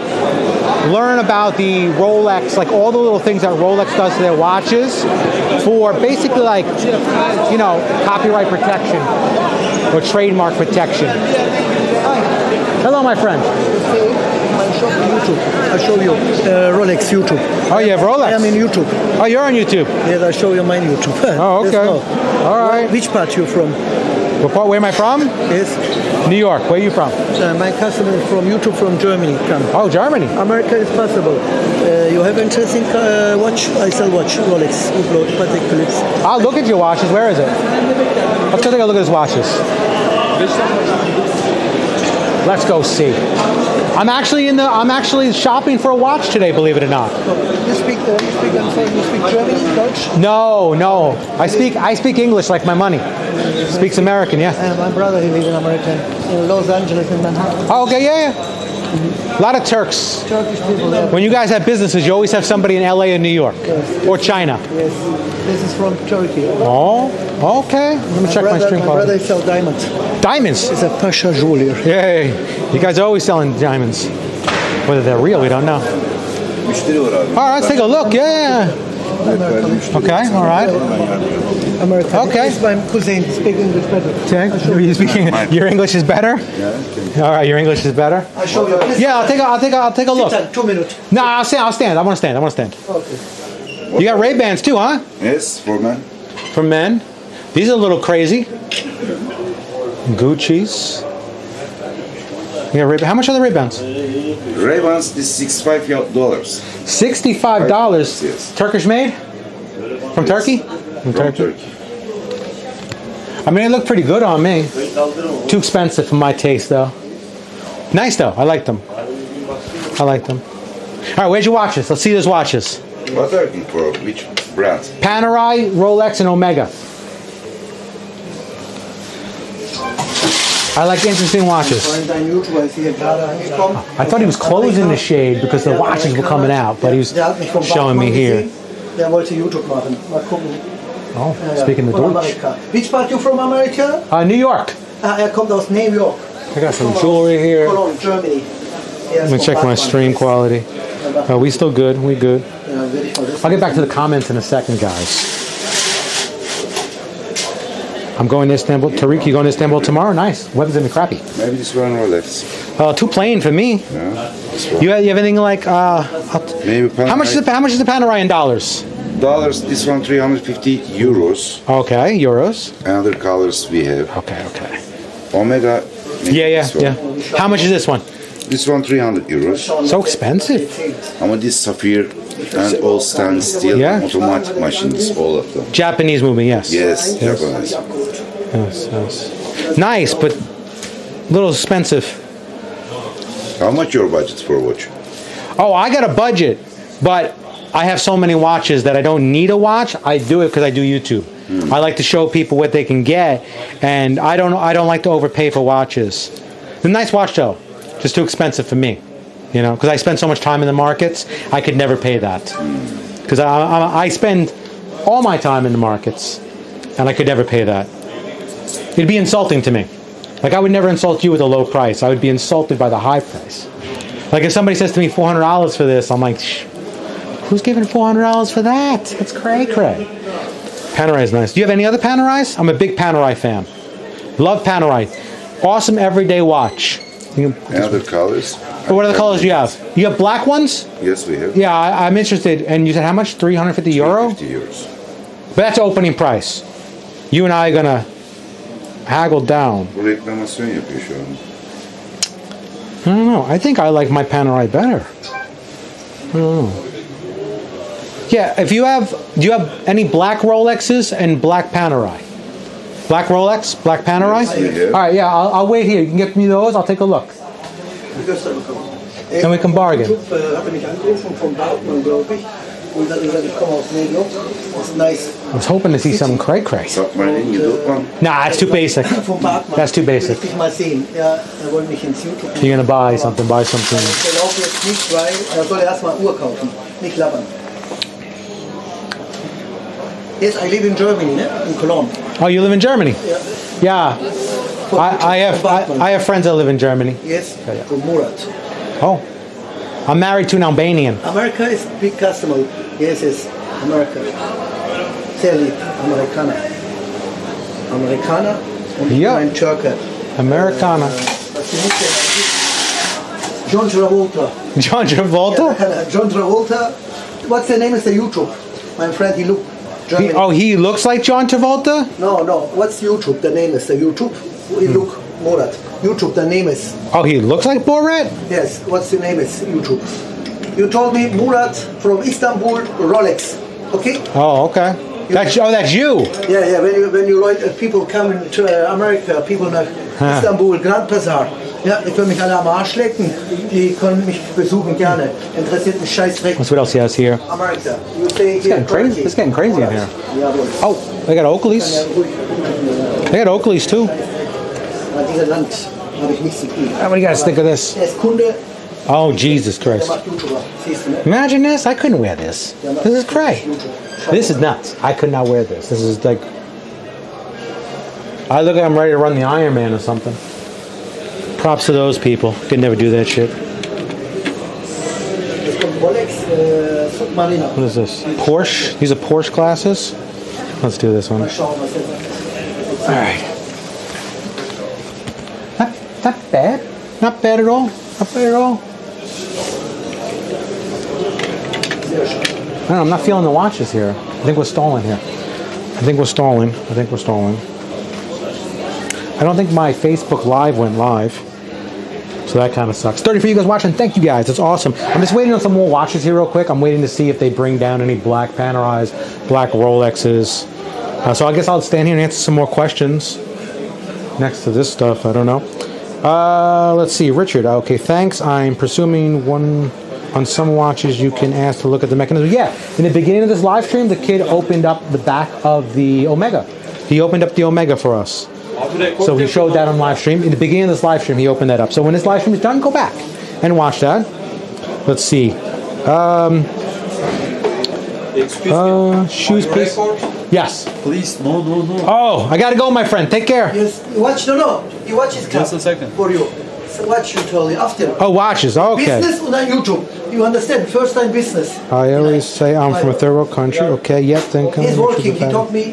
learn about the Rolex, like all the little things that Rolex does to their watches, for basically like you know copyright protection or trademark protection. Hello, my friend. Shop on YouTube. I show you uh, Rolex YouTube. Oh, you have Rolex? I am in YouTube. Oh, you're on YouTube. Yes, I show you my YouTube. Oh, okay. go. All right. Which part you from? What part? Where am I from? Yes. New York. Where are you from? Uh, my customer is from YouTube from Germany. Come. Oh, Germany. America is possible. Uh, you have interesting uh, watch? I sell watch. Rolex, Hublot, Patek Philippe. I'll look at your watches. Where is it? Let's go take a look at his watches. Let's go see. I'm actually in the. I'm actually shopping for a watch today. Believe it or not. You speak, uh, you speak, I'm saying you speak German, Dutch. No, no. I speak. I speak English like my money. Speaks American. Yeah. Uh, my brother, he lives in America, in Los Angeles, in Manhattan. Oh, okay. Yeah, yeah. A lot of Turks. Turkish people, yeah. When you guys have businesses, you always have somebody in LA and New York or China. Yes. This is from Turkey. Oh, okay. Let me check my brother, string my quality. brother sells diamonds. Diamonds. He's a Pasha jeweler. Yay! You guys are always selling diamonds. Whether they're real, we don't know. All right, let's take a look. Yeah. Okay, all right. American. Okay. This is my cousin. Speak English better. Okay. You speaking, your English is better. Yeah. All right, your English is better. I'll show you. Please Yeah, I'll take a, I'll take a, I'll take a look. Down, Two minutes. No, I'll stand. I'll stand. I want to stand. I want to stand. Okay. You got Ray Bans too, huh? Yes, for men. For men. These are a little crazy. Gucci's. Yeah, Ray. How much are the Ray Bans? Ray-Bans is sixty-five dollars. Sixty-five dollars. Yes. Turkish made. From Turkey. From From Turkey. Turkey. I mean, they look pretty good on me. Too expensive for my taste, though. Nice though. I like them. I like them. All right, where's your watches? Let's see those watches. What are you looking for? Which brand? Panerai, Rolex, and Omega. I like interesting watches. Dein YouTuber ist hier gerade angekommen. I thought he was closing the shade because the watches were coming out, but he was Der hat mich vom showing me here. Der wollte YouTube machen. Mal gucken. Oh, Ja, ja. speaking the Von Deutsch. Amerika. Which part you from America? Uh, New York. Ah, er kommt aus New York. I got some jewelry here. Cologne, Germany. Er Let ist me check my stream quality. Are we still good? We good? Ja, will ich mal das- I'll get back to the comments in a second, guys. I'm going to Istanbul. Tariq, you going to Istanbul tomorrow? Nice. Weather's gonna be crappy. Maybe just one Rolex. Uh, too plain for me. Yeah. You have, you have anything like uh, Maybe how much is the how much is the Panerai in dollars? Dollars? This one 350 euros. Okay, euros. Another colors we have. Okay, okay. Omega. Yeah, yeah, yeah. How much is this one? This one 300 euros. So expensive. And this sapphire and all stainless steel Yeah. automatic machines, all of them. Japanese movie, yes. Yes, Yes. Japanese. Yes, yes. Nice, but a little expensive. How much your budget for a watch? Oh, I got a budget, but I have so many watches that I don't need a watch. I do it because I do YouTube. Hmm. I like to show people what they can get, and I don't. I don't like to overpay for watches. The nice watch though, just too expensive for me. You know, because I spend so much time in the markets, I could never pay that. Hmm. Because I, I, I spend all my time in the markets, and I could never pay that. It'd be insulting to me. Like I would never insult you with a low price. I would be insulted by the high price. Like if somebody says to me four hundred dollars for this, I'm like, Shh, who's giving four hundred dollars for that? That's cray cray. Panerai is nice. Do you have any other Panerais? I'm a big Panerai fan. Love Panerai. Awesome everyday watch. You can- Another colors? what other colors do you have? You have black ones? Yes, we have. Yeah, I, I'm interested. And you said how much? 350 euro? 50 euros. But that's opening price. You and I are gonna haggle down. Bu reklamasyon yapıyor şu an. I don't know. I think I like my Panerai better. I don't know. Yeah, if you have, do you have any black Rolexes and black Panerai? Black Rolex, black Panerai? Yes, we do. All right, yeah, I'll, I'll wait here. You can get me those. I'll take a look. Göster bekommen. And we can bargain. YouTube hatte mich angerufen vom Bartmann, glaube ich. Und dann gesagt, ich komme aus New York. Das ist nice. I was hoping to see some cray cray. Submarine, you don't want? Nah, that's too basic. That's too basic. Will ich dich mal sehen. Ja, wollte mich ins YouTube. You're gonna buy something, buy something. Yes, I live in Germany, in Cologne. Oh, you live in Germany? Yeah. I, I have I, I have friends that live in Germany. Yes, from Murat. Oh, I'm married to an Albanian. America is big customer. Yes, yes, America. Sehr lieb, Amerikaner. Amerikaner und Ja. ein Türke. Americana. Uh, Die John Travolta. John Travolta? Yeah, John Travolta. What's the name of the YouTube? My friend, he look. Germany. He, oh, he looks like John Travolta? No, no. What's YouTube? The name is the YouTube. We look Murat. YouTube. The name is Oh, he looks like Borat? yes. What's the name is YouTube? You told me Murat from Istanbul Rolex. Okay? Oh, okay. That's oh, that's you. Yeah, yeah. When you when you like, uh, people come to uh, America, people nach Ah. Istanbul Grand Bazaar. Ja, die können mich alle am Arsch lecken. Die können mich besuchen gerne. Interessiert mich scheiß Dreck. What else he has here. America. You stay It's getting crazy. It's getting crazy in here. Oh, they got Oakleys. They got Oakleys too. Aber dieses Land habe ich nichts zu tun. What do you guys think of this? Er Oh, Jesus Christ. macht YouTuber. Siehst du, ne? Imagine this. I couldn't wear this. This is cray. This is nuts. I could not wear this. This is like. I look like I'm ready to run the Iron Man or something. Props to those people. Could never do that shit. What is this? Porsche? These are Porsche glasses? Let's do this one. All right. Not, not bad. Not bad at all. Not bad at all. I know, I'm not feeling the watches here. I think we're stalling here. I think we're stalling. I think we're stalling. I don't think my Facebook Live went live. So that kind of sucks. 30 for you guys watching. Thank you guys. It's awesome. I'm just waiting on some more watches here real quick. I'm waiting to see if they bring down any black Panerais, black Rolexes. Uh, so I guess I'll stand here and answer some more questions next to this stuff. I don't know. Uh, let's see. Richard. Okay, thanks. I'm presuming one on some watches you can ask to look at the mechanism. Yeah, in the beginning of this live stream, the kid opened up the back of the Omega. He opened up the Omega for us. So he showed that on live stream. In the beginning of this live stream, he opened that up. So when this live stream is done, go back and watch that. Let's see. Um, uh, shoes, please. Yes. Please, no, no, no. Oh, I gotta go, my friend. Take care. Yes, watch, no, no. You watch his Just a second. for you. So watch you totally after. Oh, watches. Okay. Business on YouTube. You understand? First time business. I always say I'm from a third world country. Okay. Yep. Then come. He's working. He told me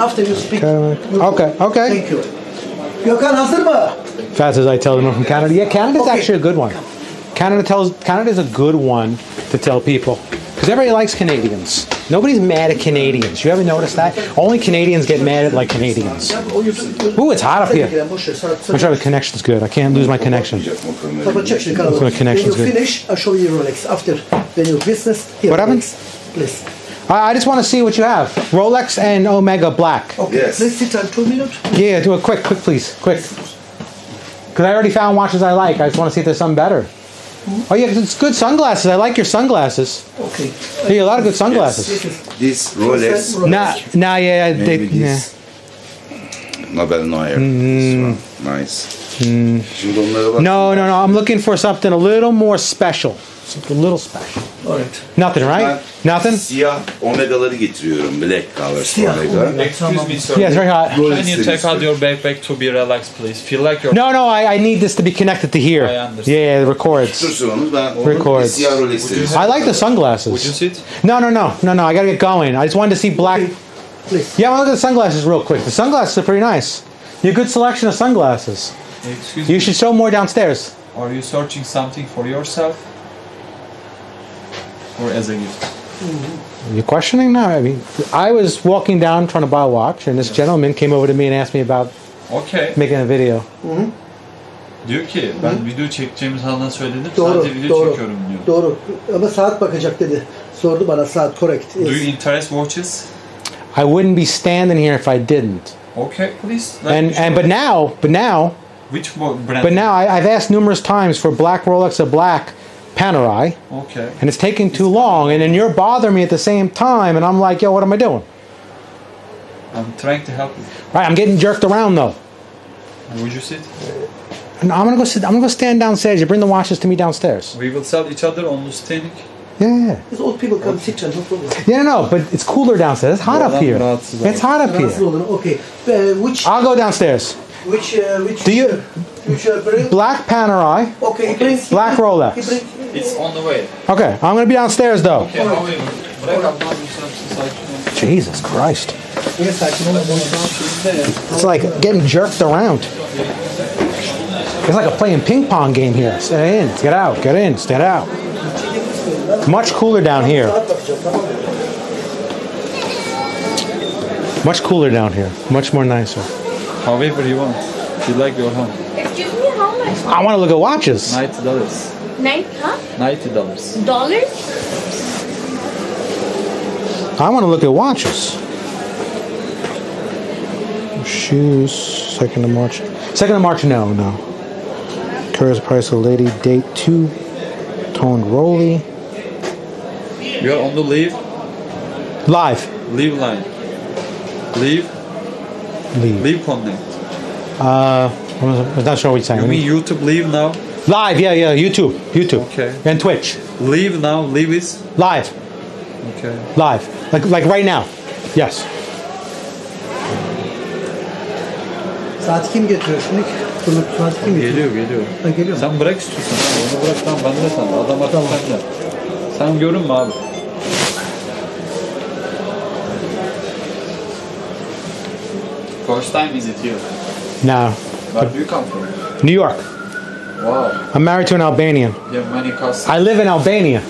after you speak. Okay. Okay. Thank you. Gökhan hazır mı? Fast as I tell them I'm from Canada. Yeah, Canada's actually a good one. Canada tells Canada's a good one to tell people because everybody likes Canadians. Nobody's mad at Canadians. You ever notice that? Only Canadians get mad at like Canadians. Ooh, it's hot up here. Boş ver, saat- I'm sure the connection's good. I can't lose my connection. Kapatacak şimdi kanalı. My connection's When you good. finish, I'll show you Rolex. After, when you business, here, What? Rolex. Please. I, I just want to see what you have. Rolex and Omega Black. Okay, please sit on two minutes. Yeah, do it quick, quick, please, quick. Because I already found watches I like. I just want to see if there's something better. Oh yeah, it's good sunglasses. I like your sunglasses. Okay. Yeah, a lot of good sunglasses. This Rolex. Nah, nah, yeah, they, Maybe yeah. this. Nobel Noir. Mm. This. Nice. Şimdi onlara bak. No, no, no. I'm looking for something a little more special. Something a little special. Alright. Nothing, Ben right? Nothing. Siyah Omega'ları getiriyorum. Black colors Siyah Omega. Omega. Excuse me, sir. Yeah, it's very hot. Can you take out your backpack to be relaxed, please? Feel like you're. No, no, I, I need this to be connected to here. I understand. Yeah, it records. Dursunuz ben onu Records. siyah Rolex'leri I like the sunglasses. Would you sit? No, no, no, no, no. I gotta get going. I just wanted to see black. Please. Yeah, I want to look at the sunglasses real quick. The sunglasses are pretty nice. You have a good selection of sunglasses. Excuse You me. should show more downstairs. Are you searching something for yourself? Or as a gift? You questioning now? I mean, I was walking down trying to buy a watch, and this gentleman came over to me and asked me about Okay. making a video. Mm-hmm. Diyor ki ben mm-hmm. video çekeceğimi sana söyledim. Doğru, Sadece video doğru. çekiyorum diyor. Doğru. Ama saat bakacak dedi. Sordu bana saat correct. Do you Yes. interest watches? I wouldn't be standing here if I didn't. Okay, please. let And me show and but you. now, but now, Which mo- brand? but now I, I've asked numerous times for black Rolex, a black Panerai, Okay. and it's taking too long. And then you're bothering me at the same time, and I'm like, yo, what am I doing? I'm trying to help you. Right, I'm getting jerked around though. Would you sit? No, I'm gonna go sit. I'm gonna go stand downstairs. You bring the watches to me downstairs. We will sell each other on the standing. Yeah, yeah. These old people come sit down, no problem. Yeah, no, no, but it's cooler downstairs. It's hot up here. It's hot up here. Okay. Uh, which I'll go downstairs. which uh, which Do you which uh, bring? black Panerai, Okay, he bring, black He Rolex? Bring, It's on the way. Okay, I'm gonna be downstairs though. Okay, however, bırak ablam yükselsin sakin ol. Jesus Christ. Niye sakin olun? It's like getting jerked around. It's like a playing ping pong game here. Stay in, get out, get in, stay out. Much cooler down here. Saat bakacağım tamam mı? Much cooler down here. Much more nicer. However you want. You like your home. Excuse me, how much? I want to look at watches. Ninety dollars. Nine, huh? Ninety dollars. Dollars? I want to look at watches. Shoes. Second of March. Second of March. No, no. Curious price of lady date two. Toned Rolly. You are on the leave. Live. Leave line. Leave. Leave. Leave connect. Uh, I'm not sure what you're saying. You mean YouTube leave now? Live, yeah, yeah. YouTube, YouTube, Okay. and Twitch. Leave now. Leave is. Live, Okay. live, like like right now. Yes. Saat kim getiriyor şimdi? Bunu saat kim getiriyor? Geliyor geliyor. Ha, geliyor mu? Sen bırak istiyorsan. Onu bırak tamam ben de sen. Adam artık sende. Sen görünme abi. First time is it here? No. Where do you come from? New York. Wow. I'm married to an Albanian. You have many customers. I live in Albania.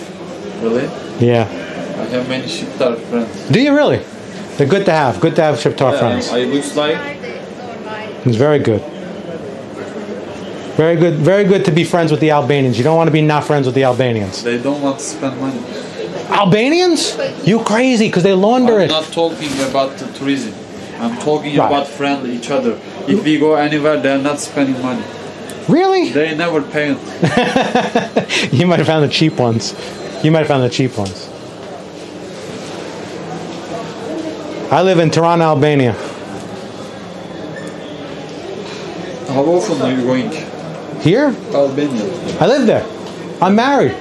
Really? Yeah. I have many Shiptar friends. Do you really? They're good to have. Good to have Shiptar friends. I looks like It's very good. Very good. Very good to be friends with the Albanians. You don't want to be not friends with the Albanians. they don't want to spend money. Albanians? You crazy? Because they launder it. I'm not talking about the tourism. I'm talking Right. about friendly each other. If we go anywhere, they're not spending money. Really? They never pay. You might have found the cheap ones. You might have found the cheap ones. I live in Tirana, Albania. How often are you going? Here? Albania. I live there. I'm married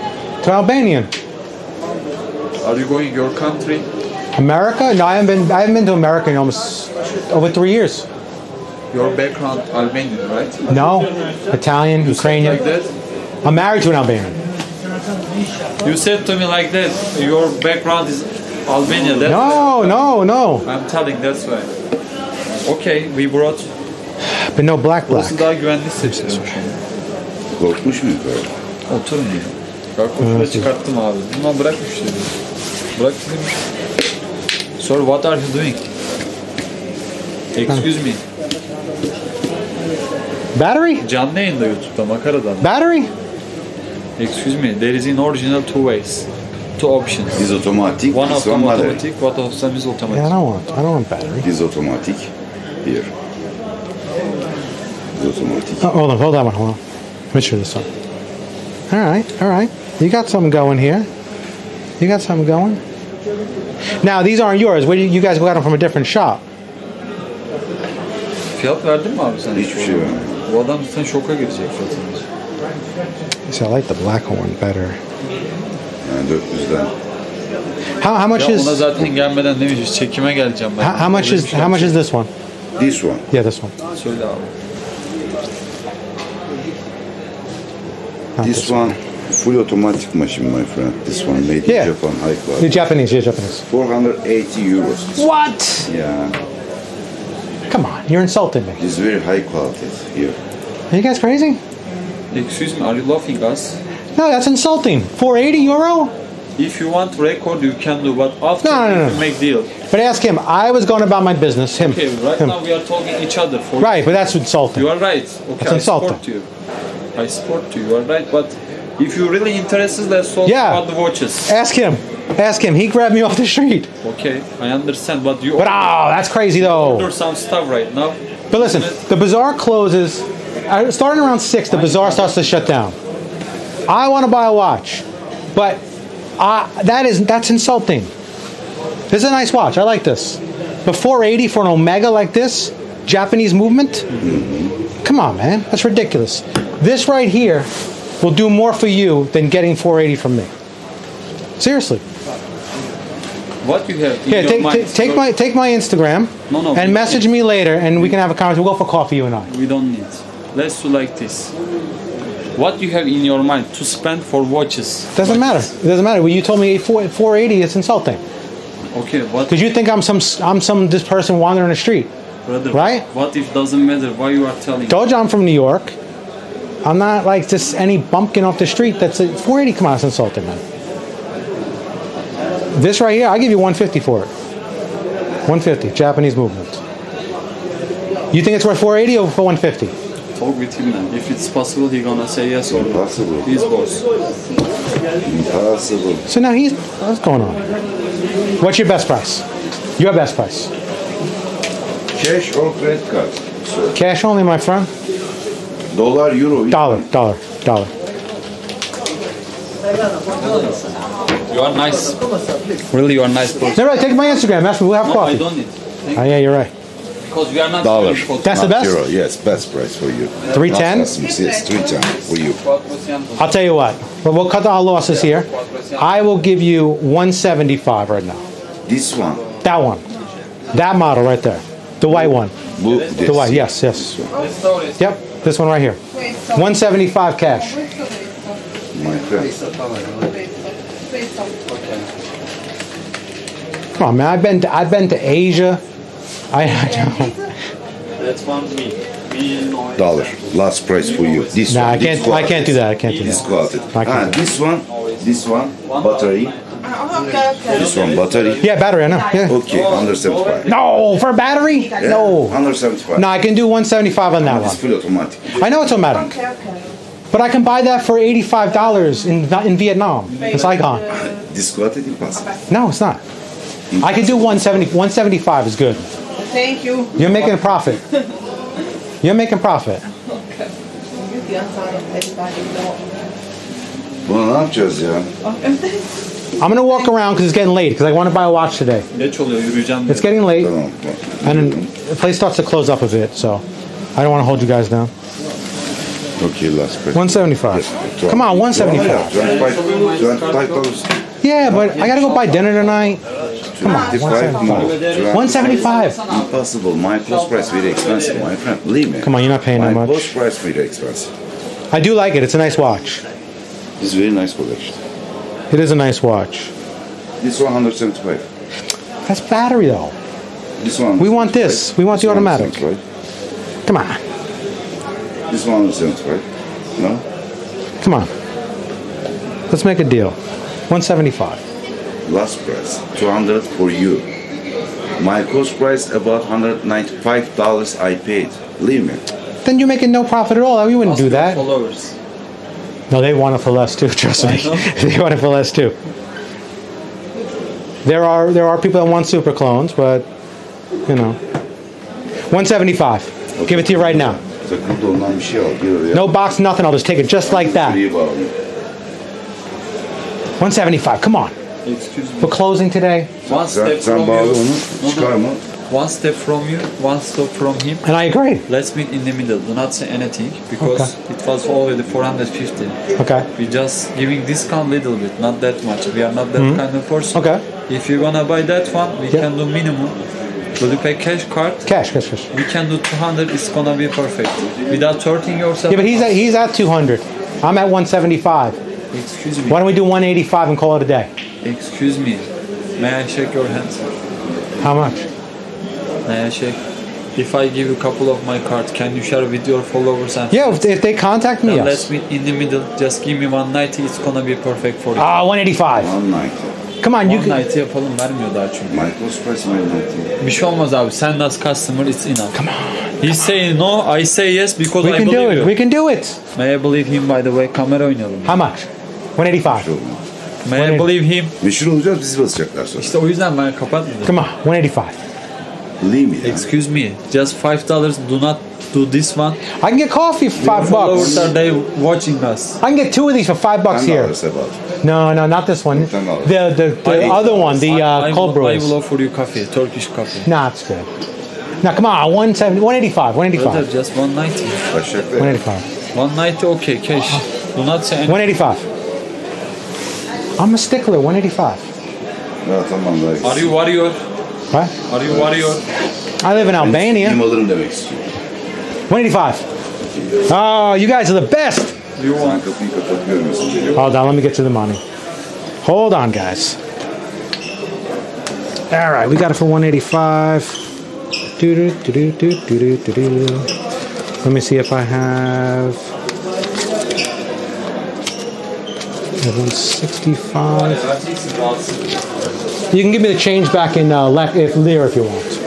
to Albanian. Are you going your country? America? No, I haven't been. I haven't been to America in almost over three years. Your background Albanian, right? No, Italian, You said Ukrainian. like that? I'm married to an Albanian. You said to me like that. Your background is Albania. That's No, no, no. I'm telling that's why. Okay, we brought. But no black black. Burası daha güvenli an. Korkmuş mu yukarı? Oturun ya. Karpuzları Evet. çıkarttım abi. Bundan bırak müşteri. Bırak dedim. Sir, what are you doing? Excuse me. Battery? Canlı yayında YouTube'da makaradan. Battery? Excuse me, there is in original two ways. Two options. This automatic, One of them one battery. automatic, one of them is automatic. Yeah, I don't want. I don't want battery. This automatic. Here. This automatic. Oh, uh, hold on, hold on, hold on. Let me show this one. All right, all right. You got something going here. You got something going. Now these aren't yours. Where do you, you guys got them from a different shop? Fiyat verdin mi abi sen? Hiçbir şey vermedim. Bu adam zaten şoka girecek fiyatınız. See, I like the black one better. Yani 400'den. How, how much ya is ona zaten gelmeden demiş çekime geleceğim ben. how, how much is how much is this one? This one. Yeah, this one. Söyle abi. Not This this one. Full automatic machine, my friend. This one made Yeah. in Japan, high The quality. Japanese, yeah, Japanese. 480 euros. What? Yeah. Come on, you're insulting me. It's very high quality here. Are you guys crazy? Excuse me, are you laughing us? No, that's insulting. 480 euro? If you want record, you can do, but after No, no, no, you no. make deal. But ask him. I was going about my business. Him. Okay, right him. now we are talking each other for Right, but that's insulting. You are right. Okay, That's I insulting. support you. I support you. You are right, but if you're really interested, let's talk Yeah. about the watches. Ask him. Ask him. He grabbed me off the street. Okay, I understand, but you But oh, that's crazy though. order some stuff right now. But listen, the bazaar closes. uh, Starting around six, the bazaar starts to shut down. I want to buy a watch, but uh, that is that's insulting. This is a nice watch. I like this. But 480 for an Omega like this, Japanese movement. Come on, man, that's ridiculous. This right here will do more for you than getting 480 from me. Seriously. What you have in Yeah, your take, mind? take, my take my Instagram No, no, and message me later, and we can have a conversation. We'll go for coffee, you and I. We don't need. Let's do like this. What you have in your mind to spend for watches? Doesn't matter. It doesn't matter. When you told me 4, 480, it's insulting. Okay, what? Because you think I'm some I'm some this person wandering the street. Brother, Right? What if doesn't matter? Why you are telling? You I'm from New York. I'm not like just any bumpkin off the street. That's a 480. Come on, it's insulting, man. This right here, I give you 150 for it. 150, Japanese movement. You think it's worth 480 or for 150? Talk with him then. If it's possible, he gonna say yes or no. Impossible. He's boss. Impossible. So now he's what's going on? What's your best price? Your best price. Cash or credit card? sir? Cash only, my friend. Dollar, euro. Dollar, dollar, dollar. You are nice. Really, you are nice person. No, right. Take my Instagram. Ask me. We'll have No, coffee. I don't need. Thank Oh, yeah, you're right. Because we are not Dollar. That's the best? Euro. Yes, best price for you. 310? Not Yes, 310 for you. I'll tell you what. But we'll cut our losses here. I will give you 175 right now. This one. That one. That model right there. The white one. Bu, The this. white. Yes, yes. Yep. This one right here. 175 cash. My friend. Come on, man. I've been to, I've been to Asia. I, I don't. That's one me. Me. Dollar. Last price for you. This Nah, one. I can't. I can't do that. I can't do that. Disquoted. I Ah, can't. this one. This one. Battery. Okay, okay. This one battery. Yeah, battery. I know. Yeah. Okay, under 75. No, for a battery? Yeah, No. Under 75. No, I can do 175 on that one. It's one. fully automatic. I know it's automatic, Okay, okay. But I can buy that for $85 in in Vietnam. In Saigon. No, it's not. I can do 170. 175 is good. Thank you. You're making a profit. You're making profit. Bunu ne yapacağız ya? I'm gonna walk around because it's getting late because I want to buy a watch today. Geç oluyor yürüyeceğim. It's getting late, Tamam. and the place starts to close up a bit, so I don't want to hold you guys down. Okay, last price. 175. Come on, 175. 25, 25 dollars. Yeah, but I gotta go buy dinner tonight. Come on, 25 more. 175. Impossible. My post price very expensive, my friend. Believe me. Come on, you're not paying My that much. post price very expensive. I do like it. It's a nice watch. It's is very nice collection. It is a nice watch. This one 175. That's battery though. This one. We want this. We want the This one automatic. 175. Come on, This one 175. No? come on. Let's make a deal. 175. Last price 200 for you. My cost price about 195 dollars I paid. Leave me. Then you're making no profit at all. Oh, we wouldn't do that. Followers. No, they want it for less too. Trust me, they want it for less too. There are there are people that want super clones, but you know, 175. Give it to you right now. Takıldı ondan bir şey al. Gir oraya. No box, nothing. I'll just take it just like that. 175. Come on. Excuse me. We're closing today, One step from you. onu. Çıkar? One step from you, one step from him. and I agree. Let's meet in the middle. Do not say anything because it was already 450. Okay. We just giving discount little bit, not that much. We are not that hmm. kind of person. Okay. If you're gonna buy that one, we Yeah. can do minimum. Will you pay cash card? Cash, cash, cash. We can do 200. It's gonna be perfect. Without hurting yourself. Yeah, but he's at, he's at 200. I'm at 175. Excuse me. Why don't we do 185 and call it a day? Excuse me. May I shake your hands? How much? May I shake? If I give you a couple of my cards, can you share with your followers and Yeah, if, if they contact me, Then yes. let's meet in the middle. Just give me 190. It's gonna be perfect for you. Ah, 185. 190. Come on, you can. 190 yapalım vermiyor daha çünkü. Cost price 190. Bir şey olmaz abi. Send us customer it's enough. Come on. He's saying no, I say yes because We I can do it. you. We can do it. May I believe him by the way? Kamera oynayalım. How much? 185. May I believe him? Meşhur olacağız bizi basacaklar sonra. İşte o yüzden ben kapatmadım. Come on, 185. Believe me. Excuse me. Just five dollars. Do not do this one. I can get coffee for Your five followers bucks. are they watching us? I can get two of these for five bucks Ten here. dollars about. No, no, not this one. Ten dollars. The the, the I- other one, the uh, cold will, I brews. will offer you coffee, Turkish coffee. Nah, it's good. Now come on, 170, 185, Brother, 185, just 190. Başaklar. 185, 190 okay, cash. Do not say anything. 185. I'm a stickler, 185. Ya tamam daha. Are you warrior? What? Are you warrior? I live in Albania. 185. Oh, you guys are the best. Hold on, let me get to the money. Hold on, guys. All right, we got it for 185. Do do do do do do do do. Let me see if I have. 165. You can give me the change back in uh, if lira if you want.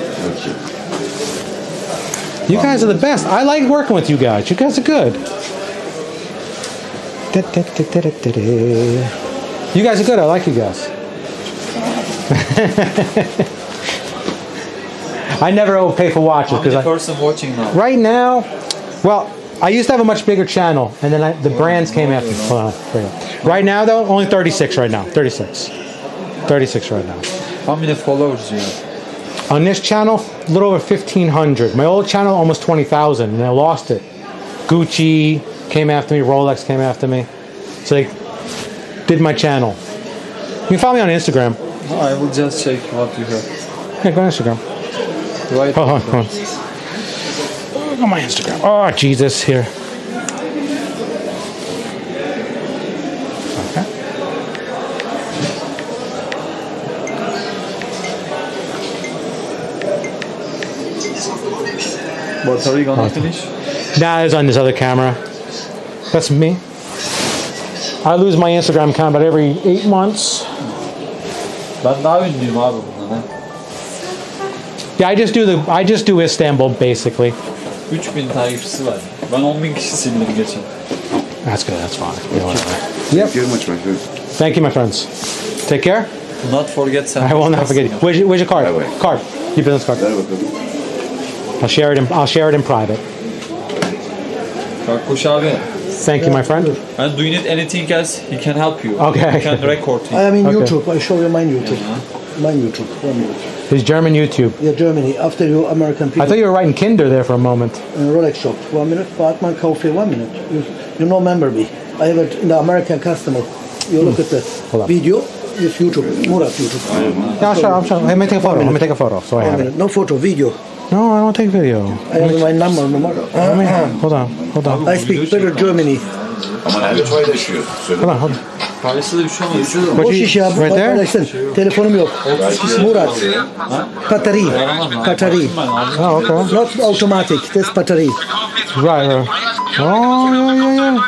You guys are the best. I like working with you guys. You guys are good. You guys are good. I like you guys. I never overpay for watches because person watching now? right now, well, I used to have a much bigger channel, and then I, the brands came after. Wait. Right now, though, only 36 right now. 36. 36 right now. How many followers do you have? On this channel, a little over 1,500. My old channel, almost 20,000, and I lost it. Gucci came after me, Rolex came after me. So they did my channel. You can follow me on Instagram. No, I will just check what you have. Yeah, go on Instagram. Right. Hold on, hold on. Go on my Instagram. Oh, Jesus, here. But are we gonna finish? That is on this other camera. That's me. I lose my Instagram account about every eight months. Ben daha ünlüyüm abi bundan. Yeah, I just do the I just do Istanbul basically. 3000 takipçisi var. Ben 10.000 kişi sildim geçen. That's good. That's fine. You know what? Thank you very much, my friend. Thank you, my friends. Take care. Do not forget sen. I will not forget you. Where's your, where's your card? Card. Your business card. I'll share it. In, I'll share it in private. Thank you, my friend. And do you need anything else? He can help you. Okay. He can record you. I am in Okay. YouTube. I show you my YouTube. My YouTube. One minute. His German YouTube. Yeah, Germany. After you American people. I thought you were writing Kinder there for a moment. Uh, Rolex shop. One minute. Batman coffee. One minute. You, you know, remember me. I have it in the American customer. You look at the Hold video. It's YouTube. Murat YouTube. Yeah, sure. I'm sure. Let me take a photo. Let me take a photo so I have it. No photo. Video. No, I don't take video. I have my number. number. Let me, uh-huh. hold on. Hold on. I speak better Germany. Ama nerede paylaşıyor? Söyle. Hold on. Hold on. Parası da bir şey olmaz. What Boş ya. right there? Arkadaşlar telefonum yok. Murat. Patari. Patari. Oh, okay. Not automatic. That's battery. Right. right. Oh, yeah, yeah, yeah.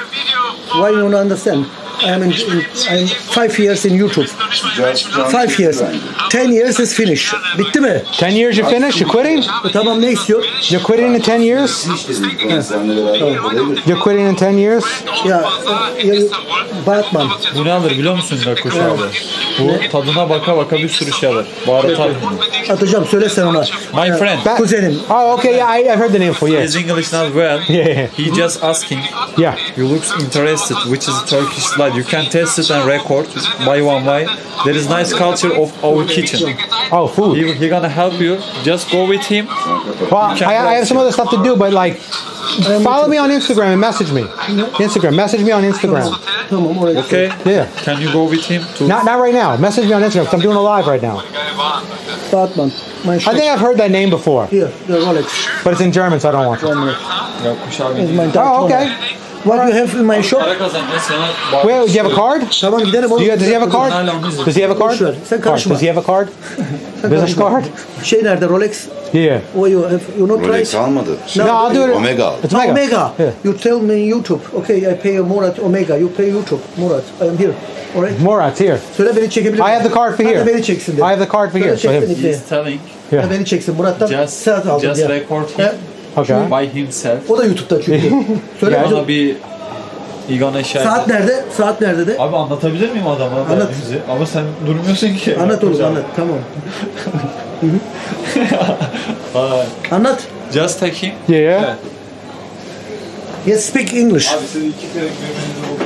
Why you don't understand? I am in, in I'm five years in YouTube. Five years. Ten years is finished. Bitti mi? Ten years you finished? You quitting? E, tamam ne istiyor? You're quitting in ten years? You're quitting in ten years? Ya, ya Batman. Bu ne alır biliyor musun Kakkuş abi? Bu tadına baka baka bir sürü şey alır. Baharat al bunu. Atacağım söyle sen ona. My friend. Kuzenim. Oh, okay. Yeah, I, I heard the name for His yes. English not well. Yeah, yeah. He just asking. Yeah. You looks interested, which is Turkish slide. You can test it and record by one by. There is nice culture of our kitchen. Oh, food. He, he gonna help you. Just go with him. Well, I, I have some other stuff to do, but like, follow me on Instagram and message me. Instagram. Message me on Instagram. Okay. Yeah. Can you go with him to? Not not right now. Message me on Instagram 'cause I'm doing a live right now. Batman. My I think I've heard that name before, Here, the Rolex. but it's in German, so I don't want it. Kakkuş abi. Is Oh, okay. What do you have in my shop? Para kazanma sana. Wait, do you have a card? Tamam gidelim Do oğlum. you, does he have a card? Does he have a card? Boş ver, sen Card. Does he have a card? Business karışma. card? Şey nerede Rolex? Yeah. Oh you have you know Rolex price? almadı. No, I'll do it. Omega. It's Omega. Omega. Yeah. You tell me YouTube. Okay, I pay you Murat Omega. You pay YouTube. Murat. I am here. Alright. Morat's here. Söyle beni çekebilir I have the card for Hadi here. beni çeksin de. I have the card for Söyle here. For çeksin him. ipliği. He's telling. Yeah. Ya beni çeksin. Murat'tan Just, saat aldım just record Ya, him Okay. by himself. O da YouTube'da çünkü. Söyle be. He gonna share. Saat nerede? Saat nerede de? Abi anlatabilir miyim adama Anlat. derdimizi? Ama sen durmuyorsun ki. Anlat oğlum anlat. Tamam. Anlat. Just take him. Yeah. Evet. Yes, speak English. Abi siz iki kere birbirinizi buldunuz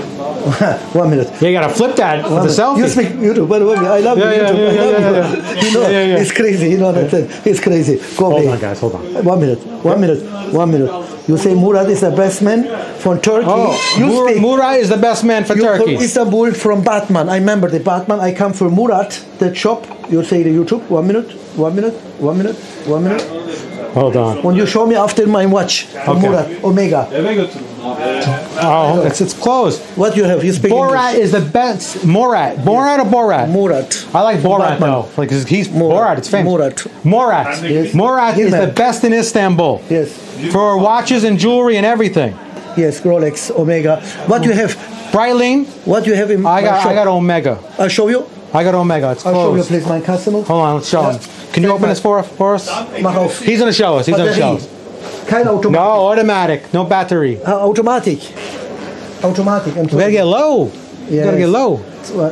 One minute. Yeah, you gotta flip that for One the minute. selfie. You speak YouTube. Wait, wait, I love Yeah, you. yeah, YouTube. yeah, I love yeah, you. yeah. You know, Yeah, yeah. it's crazy. You know what It's crazy. Go Hold away. on, guys. Hold on. One minute. One minute. One minute. You say Murat is the best man from Turkey. Oh, you Mur- speak. Murat is the best man for You from Turkey. Istanbul from Batman. I remember the Batman. I come from Murat, the shop. You say the YouTube. One minute. One minute. One minute. One minute. Hold on. When you show me after my watch, from Okay. Murat Omega. Eve götürün abi. Oh, it's it's closed. What do you have? You speak Borat English. is the best. Morat. Borat or Borat? Murat. I like Borat Batman. though. Like 'cause he's Borat. It's famous. Murat. Morat. Yes. Morat is the best in Istanbul Yes. for watches and jewelry and everything. Yes. Rolex Omega. What do you have? Breitling. What do you have in I got shop? I got Omega. I'll show you. I got Omega. It's I'll show you, please, my customer. Hold on, let's show him. Can you open this for for us? Mach auf. He's gonna show us. He's gonna show us. Kein Automatik. No, automatic. No battery. Uh, automatic. Automatic. I'm We gotta get low. You gotta get low.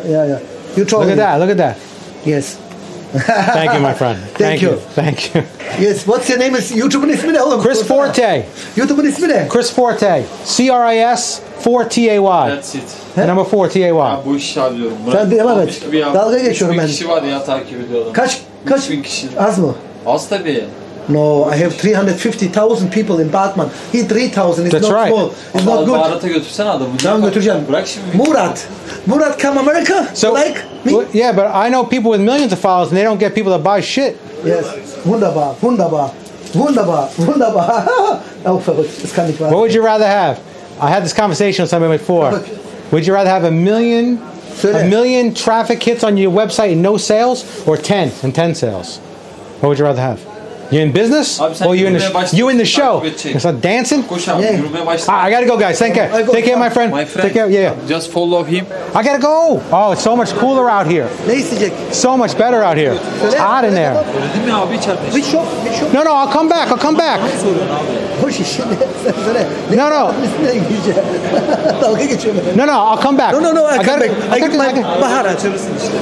Yeah, yeah. You told Look me. at that. Look at that. Yes. Thank you, my friend. Thank, you. Thank you. Yes. What's your name? Is YouTube'un ismi ne oğlum? Cris4tay. YouTube'un ismi ne? Cris4tay. C R I S 4 T A Y. That's it. The number 4 T A Y. Ya bu işi alıyorum. Sen devam et. Almış gibi ya. Dalga geçiyorum 3000 kişi var ya takip ediyor. Kaç? Kaç? 3000 kişi. Az mı? Az tabii. No, I have 350,000 people in Batman. He 3,000 is That's not right. small. It's Ama not good. Baharat'a götürsene adamı. Tamam götüreceğim. Bırak şimdi. Murat. Murat come America. So, like me? well, yeah, but I know people with millions of followers and they don't get people to buy shit. Yes. Wunderbar. Wunderbar. Wunderbar. Wunderbar. Auch verrückt. Das kann nicht wahr What would you rather have? I had this conversation with somebody before. Would you rather have a million, a million traffic hits on your website and no sales, or ten and ten sales? What would you rather have? You in business? Abi sen Or you in the yürümeye başla. you in the show? It's not dancing. Koş abi yürümeye başla. Ah, I gotta go, guys. Take care. Take care, my friend. My friend. Take care. Yeah, yeah. Just follow him. I gotta go. Oh, it's so much cooler out here. So much better out here. It's hot in there. Öyle değil mi abi içeride? Bir şok, bir şok. No, no, I'll come back. I'll come back. Hoş iş. Sen söyle. No, no. Üstüne gideceğim. Dalga geçiyorum. No, no, I'll come back. No, no, no, I, gotta- back. I I gotta- my I gotta- baharat.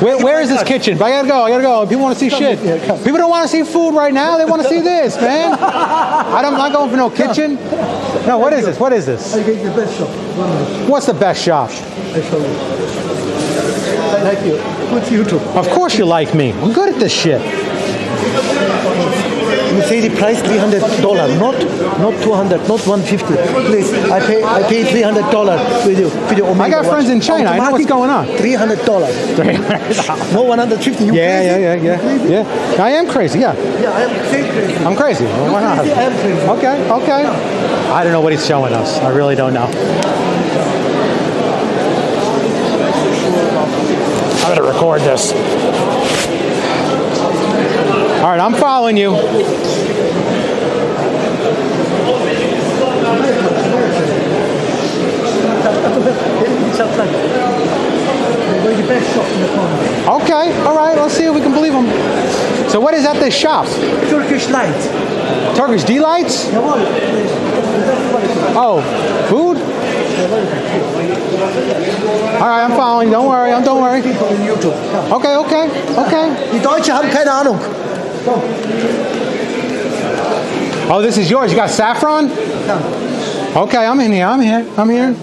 Where, where is this kitchen? I gotta go. I gotta go. People want to see shit. People don't want to see food right now. They want to see this, man. I don't, I'm not going for no kitchen. No, what is this? What is this? I get the best shop. What's the best shop? I show you. I like you. Good YouTube. Of course you like me. I'm good at this shit. You say the price 300 dollar, not not 200, not 150. Please, I pay I pay 300 dollar video video. I got friends in China. I know what's going on. 300 dollar. no 150. You Yeah, crazy? yeah, yeah, yeah, yeah. I am crazy. Yeah, Yeah, I am crazy. crazy. I'm crazy. Well, why not? crazy, I am crazy. Okay, okay. I don't know what he's showing us. I really don't know. I'm gonna record this. All right, I'm following you. Çatlak. Böyle the best shop in the corner. Okay, all right. Let's see if we can believe him. So, what is at this shop? Turkish light. Turkish delights? Oh, food? All right, I'm following. Don't worry. I'm don't worry. Okay, okay, okay. Die Deutsche haben keine Ahnung. Oh, this is yours. You got saffron? Okay, I'm in here. I'm here. I'm here.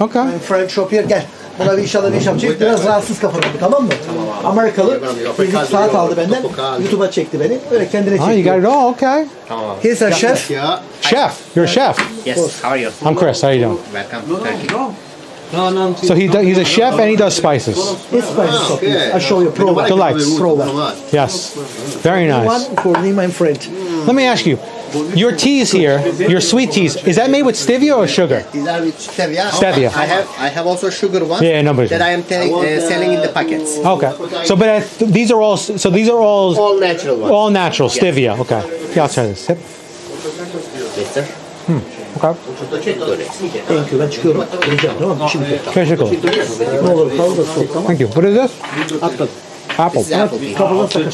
Okay. I'm French shop here. Gel. Buna bir inşallah bir iş yapacak. Biraz rahatsız kafalı tamam mı? Amerikalı. Bir saat aldı benden. YouTube'a çekti beni. Böyle kendine Oh, çekti. you got it all. Okay. He's a chef. Chef. You're a chef. Yes, how are you? I'm Chris. How are you doing? Welcome to Turkey. So he do, he's a chef and he does spices. He's spicy shop. here. I show you. Prova. Delights. Prova. Yes. Very nice. One for me, my friend. Let me ask you. Your teas here, your sweet teas, is that made with stevia or sugar? These are with stevia. Stevia. I have I have also sugar ones. Yeah, nobody's- That I am telling, uh, selling in the packets. Okay. So, but uh, these are all. So these are all. All natural ones. All natural Yes. stevia. Okay. Yeah, I'll try this. Yep. Yes, sir. Okay. Thank you. Ben çıkıyorum. Geleceğim tamam mı? Şimdi. Very cool. Ne olur kal da sok tamam Thank you. What is this? Apple. Apple. This is apple tea. Kapıdan.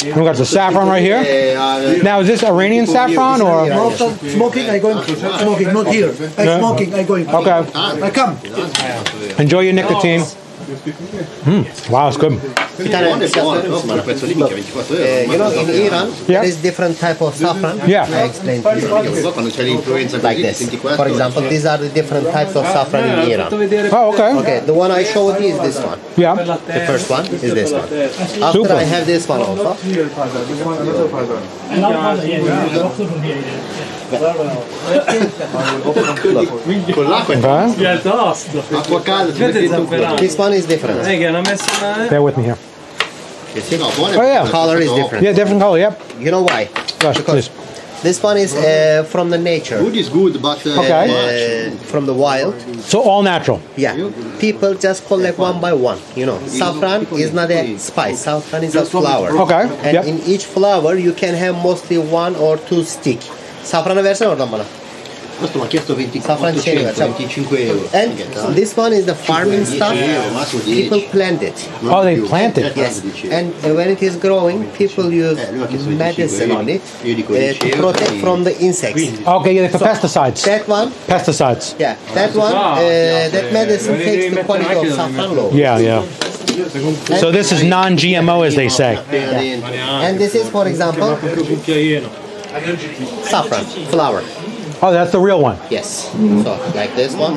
We got the saffron right here. Now, is this Iranian saffron or? Smoking, I going smoking, not here. I Yeah. smoking, I going. Okay. I come. Enjoy your nicotine. Mm. Wow, it's good. bir tane siyah verir misin bana? Uh, you know, in Iran, there is different type of saffron. Yeah. I explain to you. Like this. For example, these are the different types of saffron in Iran. Oh, okay. Okay, the one I showed you is this one. Yeah. The first one is this one. After Super. I have this one also. Okay. This one is different. Bear with me here. Oh yeah. Color is different. Yeah, different color. Yep. You know why? Gosh, please. This one is uh, from the nature. Good is good, but Okay. Uh, from the wild. So all natural. Yeah. People just collect one by one. You know, saffron is not a spice. Saffron is a flower. Okay, And yep. in each flower you can have mostly one or two stick. Safranı versene oradan bana. Questo mi ha chiesto 24, 25 euro. And this one is the farming stuff. People plant it. Oh, they plant it. Yes. And when it is growing, people use medicine on it uh, to protect from the insects. Okay, yeah, for pesticides. That one, Pesticides. yeah, that one, uh, that medicine takes the quality of saffron low. Yeah, yeah. So this is non-GMO, as they say. And this is, for example, saffron flower. Oh, that's the real one. Yes. So like this one.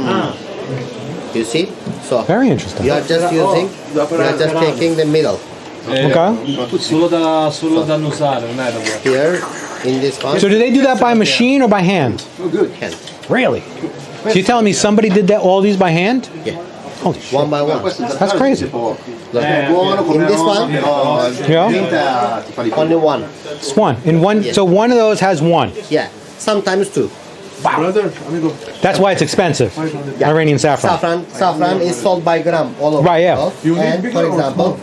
You see? So Very interesting. you are just using, you are just taking the middle. Okay. Solo da, solo da annusare, non è da. Here in this one. So do they do that by machine or by hand? Oh, good. Hand. Really? So you're telling me somebody did that all these by hand? Yeah. Holy shit. One by one. That's crazy. Look. In this one, Yeah. only one. It's one. In one. So one of those has one. Yeah. Sometimes two. Wow. That's why it's expensive. Iranian saffron. Saffron, saffron is sold by gram all over. Right, yeah. the world. And for example,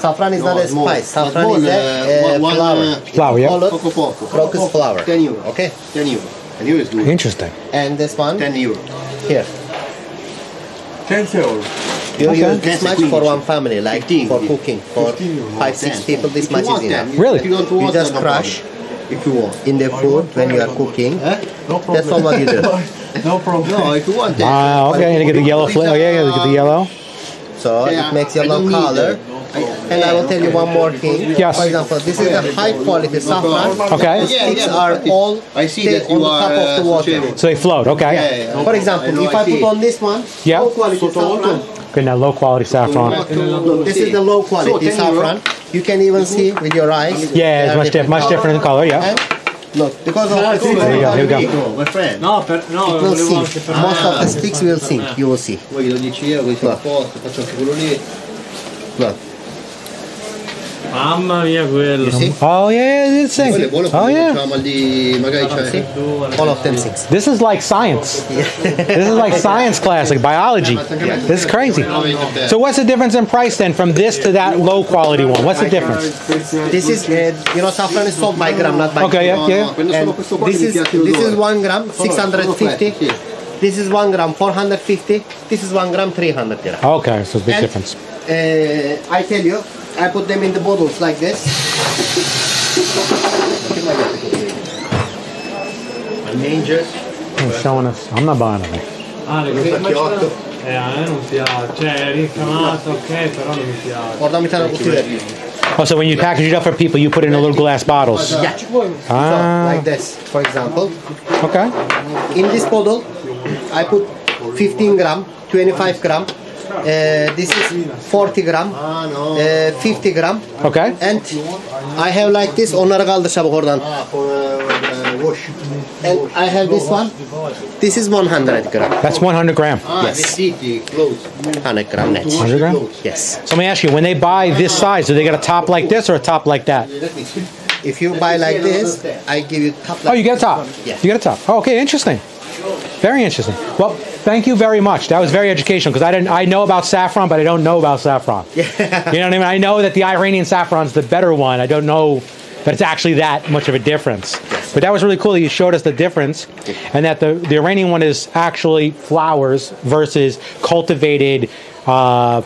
Saffron is not a small. spice. But Saffron small, is a uh, uh, one, flower. uh, Flower, yeah. Call Poco poco. crocus flower. 10 euro. Okay. 10 euro. 10 euro is good. Interesting. And this one 10 euro. here. 10 euro. You Okay. use this much for one family, like 15, for cooking. For 15 five, six 10. people, this If much is want enough. them. If you want You just crush problem. If you want. in the food when you are cooking. That's all what you do. No problem. No, if you want them. Wow, okay, and you get the yellow flavor. Oh, yeah, yeah, you get the yellow. So Yeah, it makes yellow color. And I will tell you one more thing. Yes. For example, this is a high quality saffron. Okay. The sticks are all I see stay that on you the are top of the uh, water. So they float, okay. Yeah, yeah, yeah. For example, know, if I see. put on this one, Yeah. low quality saffron. Okay, now low quality saffron. This is the low quality 10 saffron. You can even see with your eyes. Yeah, it's much, di- much different in color, yeah. And look, because of the Here we go, here we go. No, my friend. No, per, no, it will sink. per Most of the sticks will sink. You will see. Voi glielo dici io, No. posto, faccio anche quello lì. Look. Mamma mia quello. You see? Oh, yeah, yeah, it's Quello è thing. Oh, yeah. facciamo mal di... magari c'è... All of them sinks. This is like science. This is like science class, like biology. This is crazy. So what's the difference in price then from this to that low quality one? What's the difference? This is, uh, you know, saffron is sold by gram, not by Okay, yeah, yeah. And this is this is one gram, six hundred fifty. This is one gram, four hundred fifty. This is one gram, three hundred dirham. Okay, so big And, difference. Uh, I tell you, I put them in the bottles like this. Manger. He's showing us. I'm not buying anything. Ah, le Macchiotto. Eh, a me non piace. Cioè, è ricamato, ok, però non mi piace. Oradan bir tane kutu ver. Oh, so when you package it up for people, you put it in little glass bottles. Yeah. Ah. So, like this, for example. Okay. In this bottle, I put 15 gram, 25 gram. Uh, this is 40 gram, uh, 50 gram. Okay. And I have like this, onları kaldır çabuk oradan. Ah, for uh, wash. And I have this one. This is 100 gram. That's 100 gram. Ah, Yes. 100 gram net. 100 gram? Yes. So let me ask you, when they buy this size, do they get a top like this or a top like that? If you buy like this, I give you top Oh, you get a top. Yeah. You get a top. Oh, okay, interesting. Very interesting. Well, thank you very much. That was very educational because I didn't. I know about saffron, but I don't know about saffron. Yeah. you know what I mean? I know that the Iranian saffron's the better one. I don't know that it's actually that much of a difference. But that was really cool that you showed us the difference, and that the the Iranian one is actually flowers versus cultivated, uh,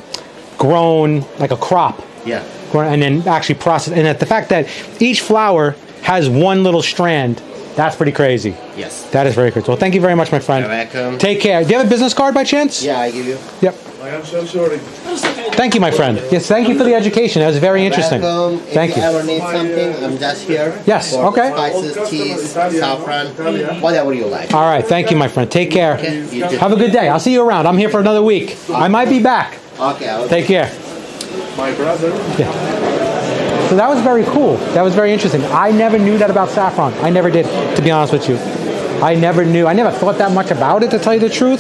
grown like a crop Yeah. and then actually processed. And that the fact that each flower has one little strand, that's pretty crazy. Yes. That is very crazy. Well, thank you very much, my friend. You're welcome. Take care. Do you have a business card by chance? Yeah, I give you. Yep. I am so sorry. Thank you, my friend. Yes, thank you for the education. That was very interesting. Welcome. If Thank you you. ever need something, I'm just here. Yes, For okay. Spices, teas, saffron, whatever you like. All right. Thank you, my friend. Take care. you too. Have a good day. I'll see you around. I'm here for another week. I might be back. Okay. okay. Take care. My brother. So that was very cool. That was very interesting. I never knew that about saffron. I never did, to be honest with you. I never knew. I never thought that much about it, to tell you the truth.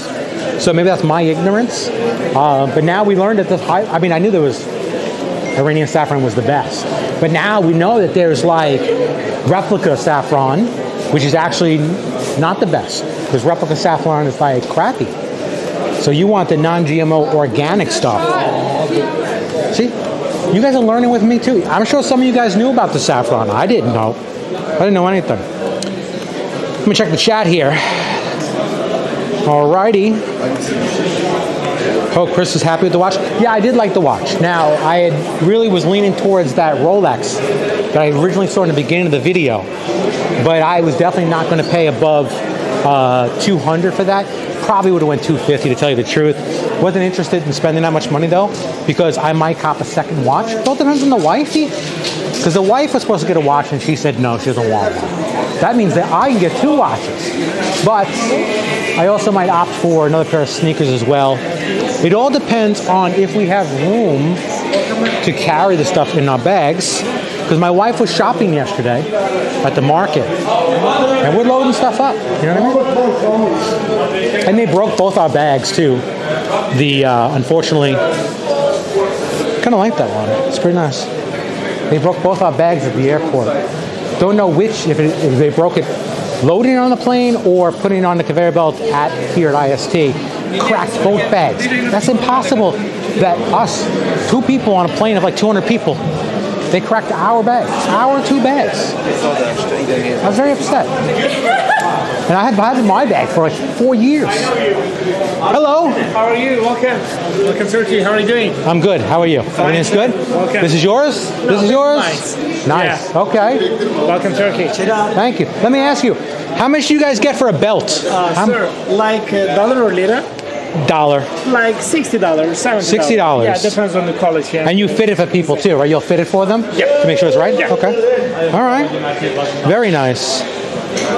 So maybe that's my ignorance. Uh, but now we learned that this high. I mean, I knew there was Iranian saffron was the best, but now we know that there's like replica saffron, which is actually not the best because replica saffron is like crappy. So you want the non-GMO organic stuff. See, you guys are learning with me too. I'm sure some of you guys knew about the saffron. I didn't know. I didn't know anything. Let me check the chat here. Alrighty. Oh, Chris is happy with the watch. Yeah, I did like the watch. Now, I really was leaning towards that Rolex that I originally saw in the beginning of the video, but I was definitely not going to pay above uh, 200 for that. Probably would have went 250 to tell you the truth. Wasn't interested in spending that much money though, because I might cop a second watch. It all depends on the wifey, because the wife was supposed to get a watch and she said no, she doesn't want one. That means that I can get two watches, but I also might opt for another pair of sneakers as well. It all depends on if we have room to carry the stuff in our bags. Because my wife was shopping yesterday at the market, and we're loading stuff up. You know what I mean? And they broke both our bags too. The uh, unfortunately, kind of like that one. It's pretty nice. They broke both our bags at the airport. Don't know which if, it, if they broke it loading it on the plane or putting it on the conveyor belt at here at IST. cracked both bags. That's impossible. That us, two people on a plane of like 200 people, they cracked our bag, our two bags. I was very upset. And I had, I had my bag for like four years. Hello. How are you? Welcome. Welcome, Turkey. How are you doing? I'm good. How are you? Everything's good? Welcome. This is yours? No, this is yours? Nice. Nice. Okay. Welcome, Turkey. Thank you. Let me ask you, how much do you guys get for a belt? Uh, sir, like a dollar or lira? Dollar. Like sixty dollars, seventy. $60. Yeah, depends on the quality. Yeah. And you fit it for people too, right? You'll fit it for them? Yeah. To make sure it's right? Yeah. Okay. All right. Very nice.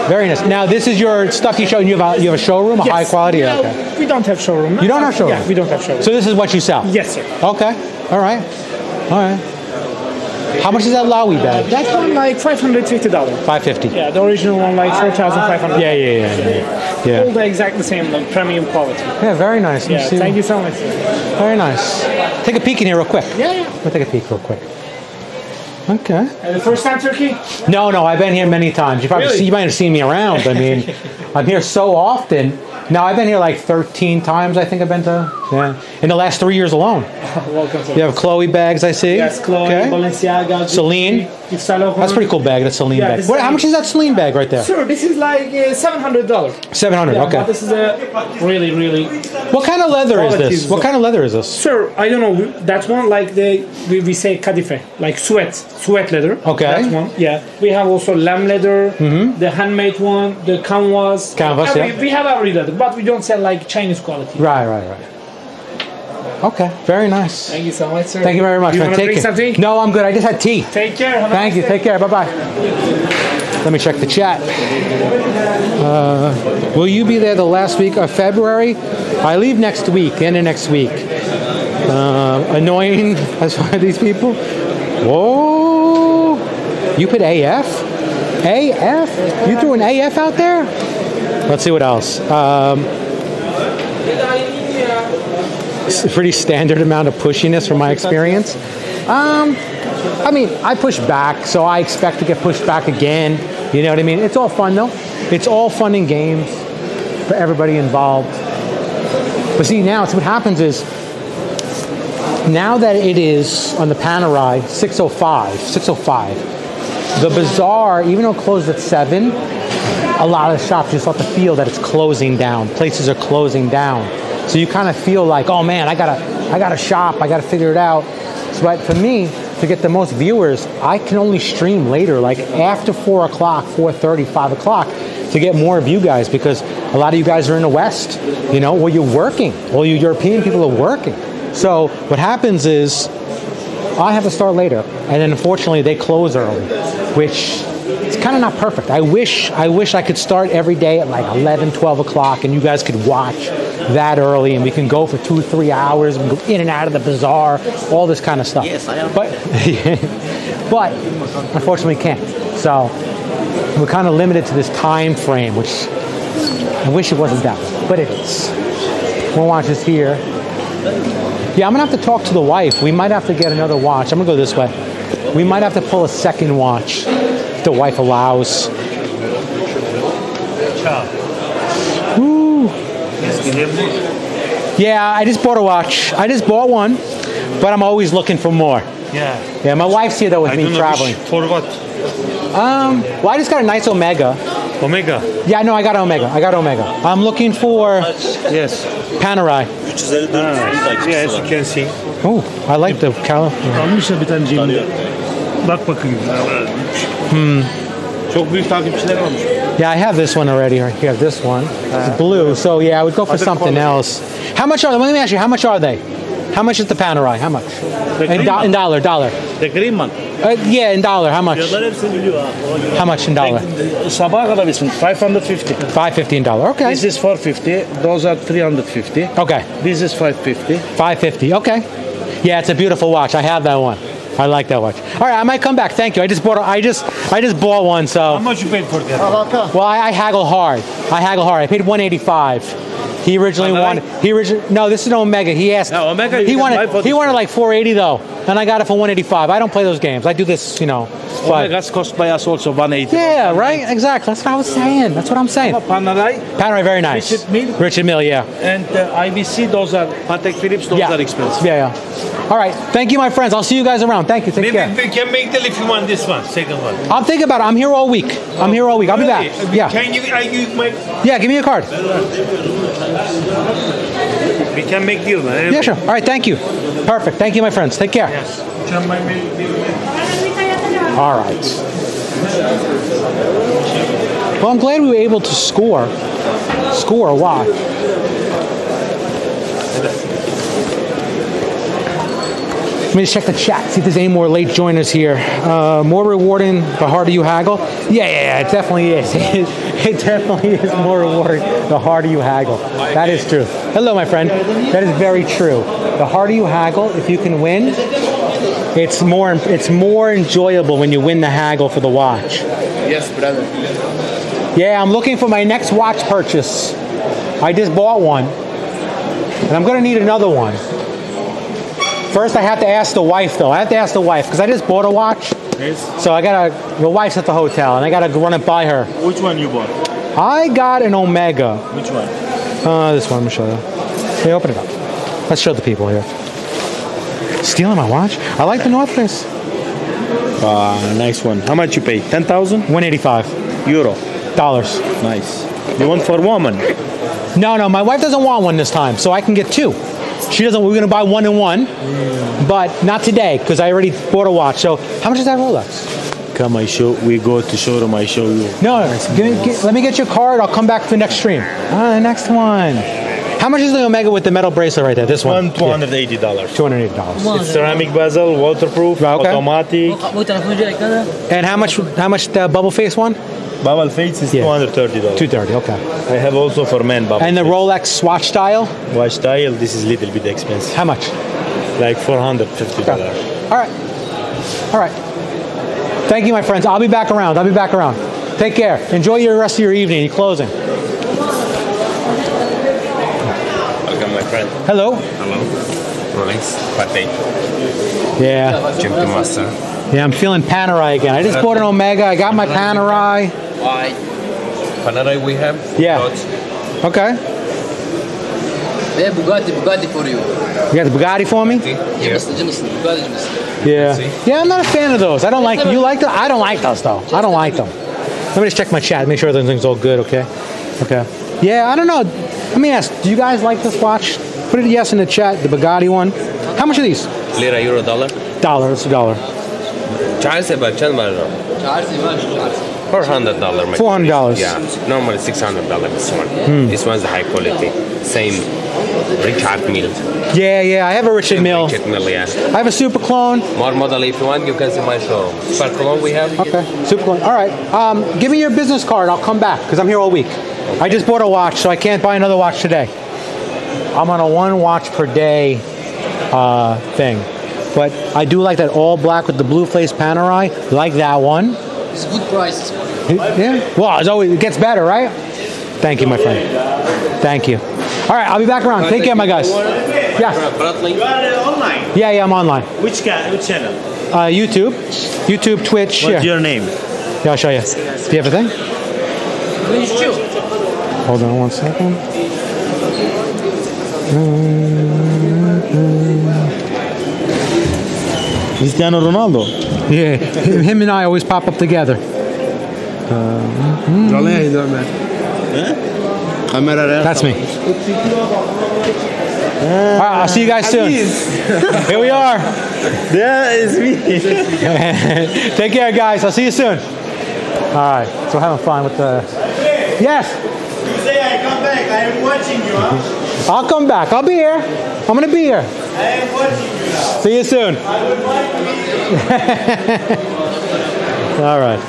Very nice. Now, this is your stuff you show. You have a, you have a showroom, a Yes. high quality? No, Okay. we don't have showroom. You don't have showroom? Yeah, we don't have showroom. So this is what you sell? Yes, sir. Okay. All right. All right. How much is that Loewe bag? That one like five hundred fifty dollars. 550 Yeah, the original one like four thousand five hundred. Yeah, yeah, yeah. yeah. Yeah. All the exact the same, like premium quality. Yeah, very nice. Yeah, thank you so much. Very nice. Take a peek in here real quick. Yeah, yeah. We'll take a peek real quick. Okay. Uh, the first time Turkey? No, no, I've been here many times. You probably Really? see, you might have seen me around. I mean, I'm here so often. No, I've been here like 13 times. I think I've been to yeah in the last three years alone. Welcome. Sir. You have Chloe bags, I see. Yes, Chloe, Okay. Balenciaga, Celine. Saint Laurent. That's a pretty cool bag. That Celine Yeah, bag. What, how much is that Celine bag right there? Sure, this is like uh, seven hundred dollars. 700. Yeah, okay. But this is a really, really. What kind of leather is this? What kind of leather is this? Sir, I don't know. That one, like the we, we say kadife, like sweat, sweat leather. Okay. That one, yeah. We have also lamb leather, the handmade one, the canvas. Canvas, yeah. We have every leather, but we don't sell like Chinese quality. Right, right, right. Okay, very nice. Thank you so much, sir. Thank you very much. You man. want to drink something? No, I'm good. I just had tea. Take care. Have Thank nice you. day. Take care. Bye bye. Let me check the chat. Uh, will you be there the last week of February? I leave next week, end of next week. Uh, annoying as far as these people. Whoa! You put AF? AF? You threw an AF out there? Let's see what else. Um, pretty standard amount of pushiness from my experience. Um, I mean, I push back, so I expect to get pushed back again. You know what I mean? It's all fun though. It's all fun and games for everybody involved. But see, now, so what happens is, now that it is on the Panerai 605, 605, the bazaar, even though it closed at 7, a lot of shops just start to feel that it's closing down. Places are closing down. So you kind of feel like, oh man, I gotta, I gotta shop, I gotta figure it out. So but for me, to get the most viewers, I can only stream later, like after 4 o'clock, 4.30, 5 o'clock, to get more of you guys because a lot of you guys are in the West, you know, where you're working. All you European people are working. So what happens is I have to start later, and then unfortunately they close early, which kind of not perfect. I wish I wish I could start every day at like 11, 12 o'clock, and you guys could watch that early, and we can go for two, three hours, and go in and out of the bazaar, all this kind of stuff. Yes, I am. But but unfortunately we can't. So we're kind of limited to this time frame, which I wish it wasn't that way, but it is. More watches here. Yeah, I'm gonna have to talk to the wife. We might have to get another watch. I'm gonna go this way. We might have to pull a second watch the wife allows. Woo. Yeah, I just bought a watch. I just bought one, but I'm always looking for more. Yeah. Yeah, my wife's here though with I me don't know traveling. For what? Um, well, I just got a nice Omega. Omega. Yeah, no, I got Omega. I got Omega. I'm looking for Yes. Panerai. Yes, you can see. Oh, I like the color. Almışlar bir tane cebine. Bak bakayım. Hmm. Çok büyük takipçiler olmuş. Yeah, I have this one already. Right here, this one. It's blue. So yeah, I would go for something else. How much are? they? Let me ask you. How much are they? How much is the Panerai? How much? In, green do- in dollar, dollar. The green one. Uh, yeah, in dollar. How much? Fiyatlar hepsini biliyor ha. How much in dollar? Sabaha kadar bilsin. 550. 550 in dollar. Okay. This is 450. Those are 350. Okay. This is 550. 550. Okay. Yeah, it's a beautiful watch. I have that one. I like that watch. All right, I might come back. Thank you. I just bought. A, I just. I just bought one. So. How much you paid for that? Well, I, I haggle hard. I haggle hard. I paid 185 He originally wanted. He originally no. This is an Omega. He asked. No, Omega He wanted. He wanted like 480 though, and I got it for 185. I don't play those games. I do this, you know. But Omegas cost by us also 180. yeah, right. Exactly. That's what I was saying. That's what I'm saying. Panerai Panerai, very nice. Richard Mille. Richard Mille, yeah. and uh, IBC, those are Patek Philippe, those Yeah. are expensive. Yeah, yeah. All right. Thank you, my friends. I'll see you guys around. Thank you. Take Maybe care. we can make deal if you want this one, second one. I'm thinking about it. I'm here all week. I'm here all week. I'll be back. Yeah. Can you, I give my, Yeah. Give me a card. we can make deal, man. Yeah, sure. All right. Thank you. Perfect. Thank you, my friends. Take care. Yes. Can my mail- mail- All right. Well, I'm glad we were able to score, score a watch. Let me just check the chat, see if there's any more late joiners here. Uh, more rewarding the harder you haggle. Yeah, yeah, yeah, it definitely is. It, definitely is more rewarding the harder you haggle. That is true. Hello, my friend. That is very true. The harder you haggle, if you can win, it's more it's more enjoyable when you win the haggle for the watch. Yes, brother. Yeah, I'm looking for my next watch purchase. I just bought one, and I'm gonna need another one. First, I have to ask the wife though. I have to ask the wife because I just bought a watch. Yes. So I gotta. The wife's at the hotel, and I gotta run it by her. Which one you bought? I got an Omega. Which one? Uh, this one. Let me show you. Hey, open it up. Let's show the people here. Stealing my watch. I like the North Face. Ah, nice one. How much you pay? 10,000? 185 Euro. dollars. Nice. You want for a woman? No, no, my wife doesn't want one this time, so I can get two. She doesn't. We're gonna buy one and one, but not today because I already bought a watch. So how much is that Rolex? Come, I show. We go to showroom. I show you. No, no, no. Give me, get, let me get your card. I'll come back for the next stream. Ah, the next one. How much is the Omega with the metal bracelet right there? This one. One two hundred eighty dollars. Two hundred eighty dollars. It's ceramic bezel, waterproof, Okay. automatic. Oh, oh, oh, and how much? How much the bubble face one? Bubble face is Yeah. two hundred thirty dollars. Two thirty. Okay. I have also for men bubble. And the Rolex swatch style? watch style. This is little bit expensive. How much? Like four hundred fifty dollars. All right. All right. Thank you, my friends. I'll be back around. I'll be back around. Take care. Enjoy your rest of your evening. You're closing. Welcome, my friend. Hello. Hello. Rolex, Patek, Yeah. Jim to Yeah, I'm feeling Panerai again. I just bought an Omega. I got my Panerai. Why? Panerai we have. Yeah. Lots. Okay. Yeah, Bugatti, Bugatti for you. You got the Bugatti for me? Jameson, Jameson, Bugatti Jameson. Yeah. Yeah, I'm not a fan of those. I don't like You like them? I don't like those, though. I don't like them. Let me just check my chat, make sure everything's all good, okay? Okay. Yeah, I don't know. Let me ask, do you guys like this watch? Put a yes in the chat, the Bugatti one. How much are these? Lira, euro, dollar. Dollar, it's a dollar. چهارصد بر چند بر $400 $400 yeah normally $600 this one hmm. this one's the high quality same Richard Mille yeah yeah I have a Richard same Mill Richard yeah I have a super clone more model if you want you can see my show super clone we have okay super clone alright um, give me your business card I'll come back because I'm here all week okay. I just bought a watch so I can't buy another watch today I'm on a one watch per day uh, thing. But I do like that all black with the blue face Panerai. Like that one. It's a good price. Yeah. Well, it's always, it gets better, right? Thank you, my friend. Thank you. All right, I'll be back around. Take care, my guys. Yeah. You are online. Yeah, yeah, I'm online. Which ca- which channel? Uh, YouTube, YouTube, Twitch. What's yeah. your name? Yeah, I'll show you. Do you have a thing? Hold on one second. Cristiano Ronaldo. Yeah, him him and I always pop up together. Um, That's me. All right, I'll see you guys soon. Here we are. That is me. Take care, guys. I'll see you soon. All right, so having fun with the. Yes, You say I come back. I am watching you, huh? I'll come back. I'll be here. I'm gonna be here. See you soon. To. All right.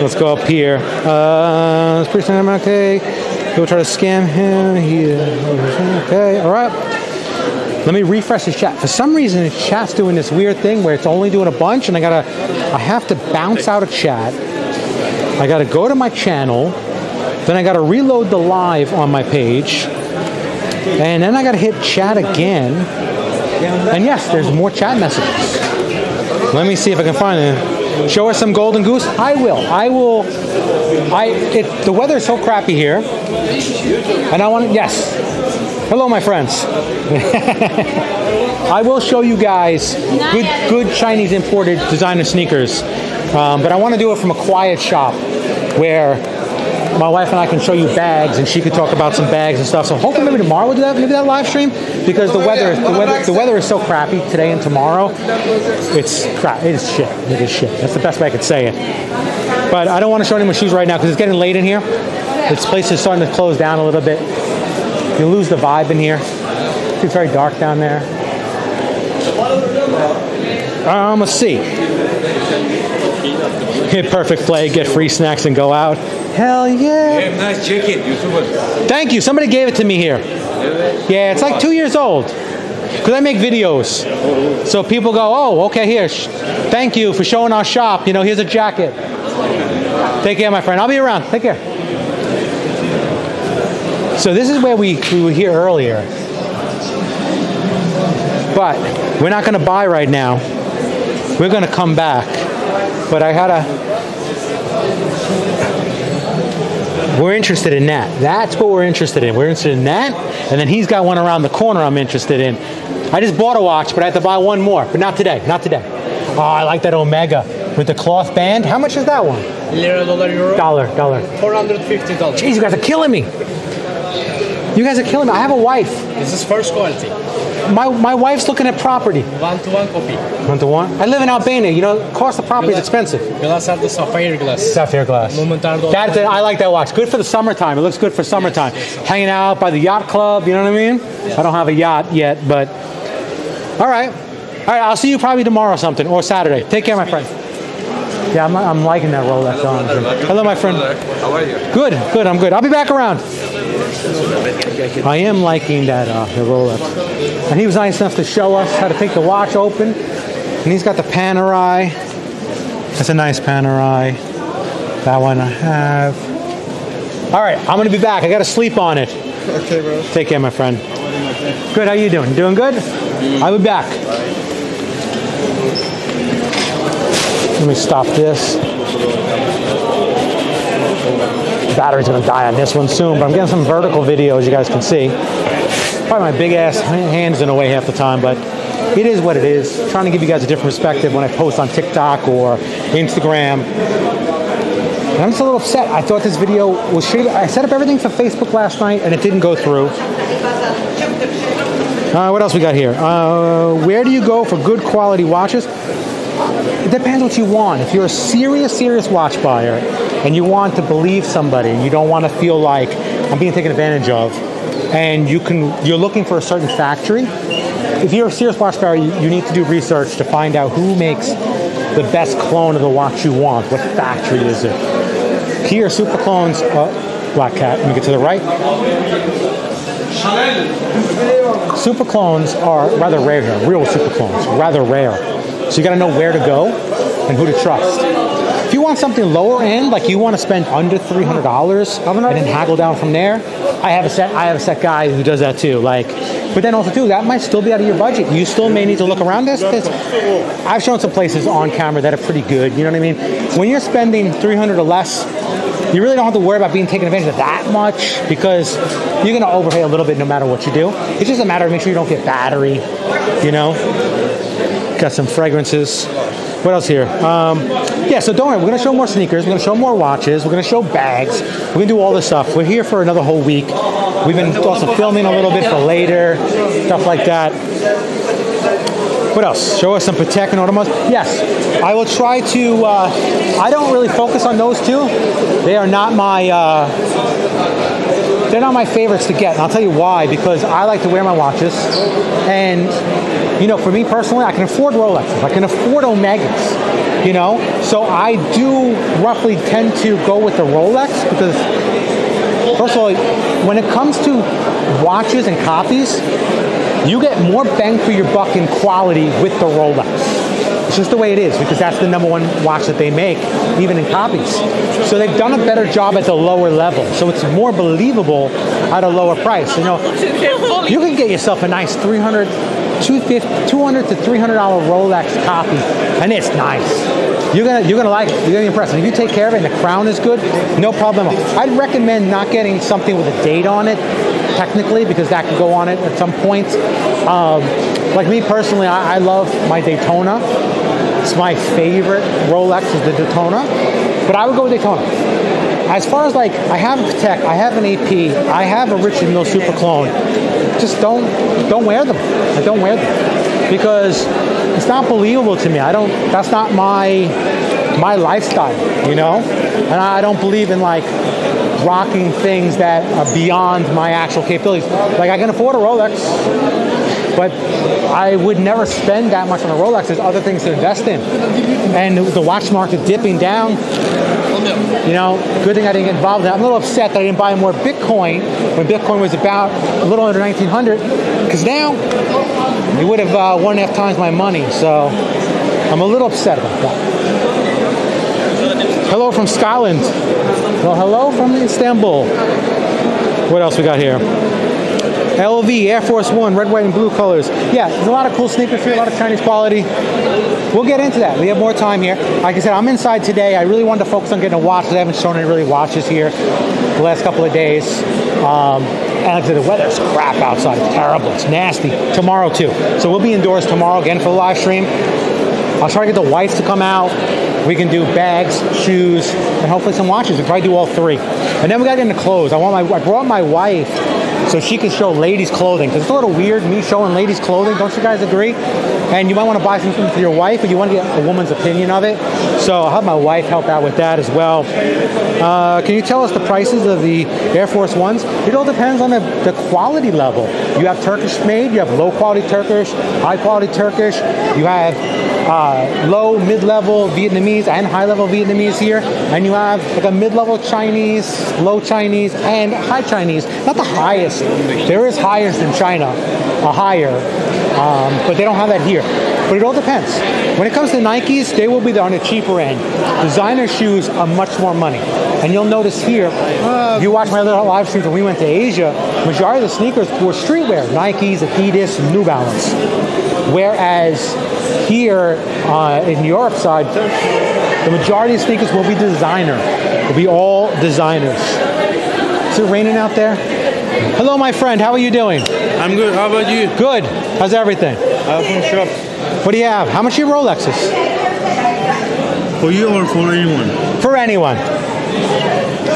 Let's go up here. Uh, it's I'm Okay. Go try to scam him. He, okay. All right. Let me refresh the chat. For some reason, the chat's doing this weird thing where it's only doing a bunch, and I gotta, I have to bounce out of chat. I gotta go to my channel, then I gotta reload the live on my page, And then I got to hit chat again. And yes, there's more chat messages. Let me see if I can find it. Show us some golden goose. I will. I will. I. It, the weather is so crappy here, and I want. Yes. Hello, my friends. I will show you guys good, good Chinese imported designer sneakers, um, but I want to do it from a quiet shop where my wife and I can show you bags, and she could talk about some bags and stuff. So hopefully maybe tomorrow we'll do that, maybe that live stream, because the weather, the weather, the weather is so crappy today and tomorrow. It's crap. It is shit. It is shit. That's the best way I could say it. But I don't want to show any more shoes right now because it's getting late in here. This place is starting to close down a little bit. You lose the vibe in here. It's very dark down there. Um, let's see. Hit perfect play, get free snacks, and go out. Hell yeah! nice jacket, YouTuber. Thank you. Somebody gave it to me here. Yeah, it's like two years old. Because I make videos. So people go, oh, okay, here. sh- Thank you for showing our shop. You know, here's a jacket. Take care, my friend. I'll be around. Take care. So this is where we, we were here earlier. But we're not going to buy right now. We're going to come back. But I had a. We're interested in that. That's what we're interested in. We're interested in that. And then he's got one around the corner I'm interested in. I just bought a watch, but I have to buy one more. But not today. Not today. Oh, I like that Omega with the cloth band. How much is that one? Lira, dollar, euro. Dollar, dollar. Four hundred fifty dollars. Jeez, you guys are killing me. You guys are killing me. I have a wife. This is first quality. My, my wife's looking at property. One to one copy. One to one? I live in Albania. You know, cost of property is expensive. Glass are the sapphire glass. Sapphire glass. Momentar That's it. I like that watch. Good for the summertime. It looks good for summertime. Hanging out by the yacht club. You know what I mean? I don't have a yacht yet, but all right. All right. I'll see you probably tomorrow or something or Saturday. Take care, my friend. Yeah, I'm, I'm liking that Rolex on. Hello, my friend. How are you? Good, good. I'm good. I'll be back around. I am liking that uh, the Rolex, and he was nice enough to show us how to take the watch open. And he's got the Panerai. That's a nice Panerai. That one I have. All right, I'm gonna be back. I gotta sleep on it. Okay, bro. Take care, my friend. Good. How you doing? Doing good? I'll be back. Let me stop this. Battery's gonna die on this one soon, but I'm getting some vertical video as you guys can see. Probably my big ass hands in the way half the time, but it is what it is. trying to give you guys a different perspective when I post on TikTok or Instagram. And I'm just a little upset. I thought this video was should I set up everything for Facebook last night and it didn't go through. Uh, what else we got here? Uh, where do you go for good quality watches? It depends what you want. If you're a serious, serious watch buyer and you want to believe somebody, you don't want to feel like I'm being taken advantage of, and you can, you're looking for a certain factory. If you're a serious watch buyer, you, you need to do research to find out who makes the best clone of the watch you want. What factory is it? Here, super clones. Uh, Black Cat. Let me get to the right. Super clones are rather rare here. Real super clones, rather rare. So you got to know where to go and who to trust. If you want something lower end, like you want to spend under three hundred dollars and then haggle down from there, I have a set. I have a set guy who does that too. Like, but then also too, that might still be out of your budget. You still may need to look around this. this I've shown some places on camera that are pretty good. You know what I mean? When you're spending three hundred or less, you really don't have to worry about being taken advantage of that much because you're going to overpay a little bit no matter what you do. It's just a matter of making sure you don't get battery. You know. Got some fragrances. What else here? Um, yeah, so don't worry. We're going to show more sneakers. We're going to show more watches. We're going to show bags. We're going to do all this stuff. We're here for another whole week. We've been also filming a little bit for later, stuff like that. What else? Show us some Patek and Audemars. Yes, I will try to. Uh, I don't really focus on those two. They are not my. Uh, they're not my favorites to get. And I'll tell you why. Because I like to wear my watches, and you know, for me personally, I can afford Rolexes. I can afford Omegas. You know, so I do roughly tend to go with the Rolex because, first of all, when it comes to watches and copies, you get more bang for your buck in quality with the Rolex. Just the way it is because that's the number one watch that they make, even in copies. So they've done a better job at the lower level. So it's more believable at a lower price. You know, you can get yourself a nice 300, 250, 200 to 300 dollar Rolex copy, and it's nice. You're gonna you're gonna like it. You're gonna be impressed. And if you take care of it and the crown is good, no problem. I'd recommend not getting something with a date on it, technically, because that could go on it at some point. Um, like me personally, I, I love my Daytona. It's my favorite Rolex is the Daytona, but I would go with Daytona. As far as like, I have a Patek, I have an AP, I have a Richard Mille Super Clone. Just don't don't wear them. I don't wear them because it's not believable to me. I don't. That's not my my lifestyle, you know. And I don't believe in like rocking things that are beyond my actual capabilities. Like I can afford a Rolex, but I would never spend that much on a Rolex. There's other things to invest in, and the watch market dipping down. You know, good thing I didn't get involved in that. I'm a little upset that I didn't buy more Bitcoin when Bitcoin was about a little under 1900, because now it would have uh, one and a half times my money. So I'm a little upset about that. Hello from Scotland. Well, hello from Istanbul. What else we got here? LV, Air Force One, red, white, and blue colors. Yeah, there's a lot of cool sneakers here, a lot of Chinese quality. We'll get into that. We have more time here. Like I said, I'm inside today. I really wanted to focus on getting a watch. I haven't shown any really watches here the last couple of days. Um, and the weather's crap outside. It's terrible. It's nasty. Tomorrow too. So we'll be indoors tomorrow again for the live stream. I'll try to get the wife to come out. We can do bags, shoes, and hopefully some watches. We probably do all three. And then we got into clothes. I want my I brought my wife so she can show ladies clothing because it's a little weird me showing ladies clothing. Don't you guys agree? And you might want to buy something for your wife, but you want to get a woman's opinion of it. So I'll have my wife help out with that as well. Uh, can you tell us the prices of the Air Force Ones? It all depends on the, the quality level. You have Turkish made, you have low quality Turkish, high quality Turkish, you have uh, low, mid-level Vietnamese and high-level Vietnamese here, and you have like a mid-level Chinese, low Chinese, and high Chinese. Not the highest. There is highest in China, a higher, um, but they don't have that here. But it all depends. When it comes to Nikes, they will be there on the cheaper end. Designer shoes are much more money. And you'll notice here, if you watch my other live streams when we went to Asia, majority of the sneakers were streetwear. Nikes, Adidas, New Balance. Whereas here uh, in Europe side, the majority of sneakers will be designer. Will be all designers. Is it raining out there? Hello, my friend. How are you doing? I'm good. How about you? Good. How's everything? I'm from shop. What do you have? How much are your Rolexes? For you or for anyone? For anyone.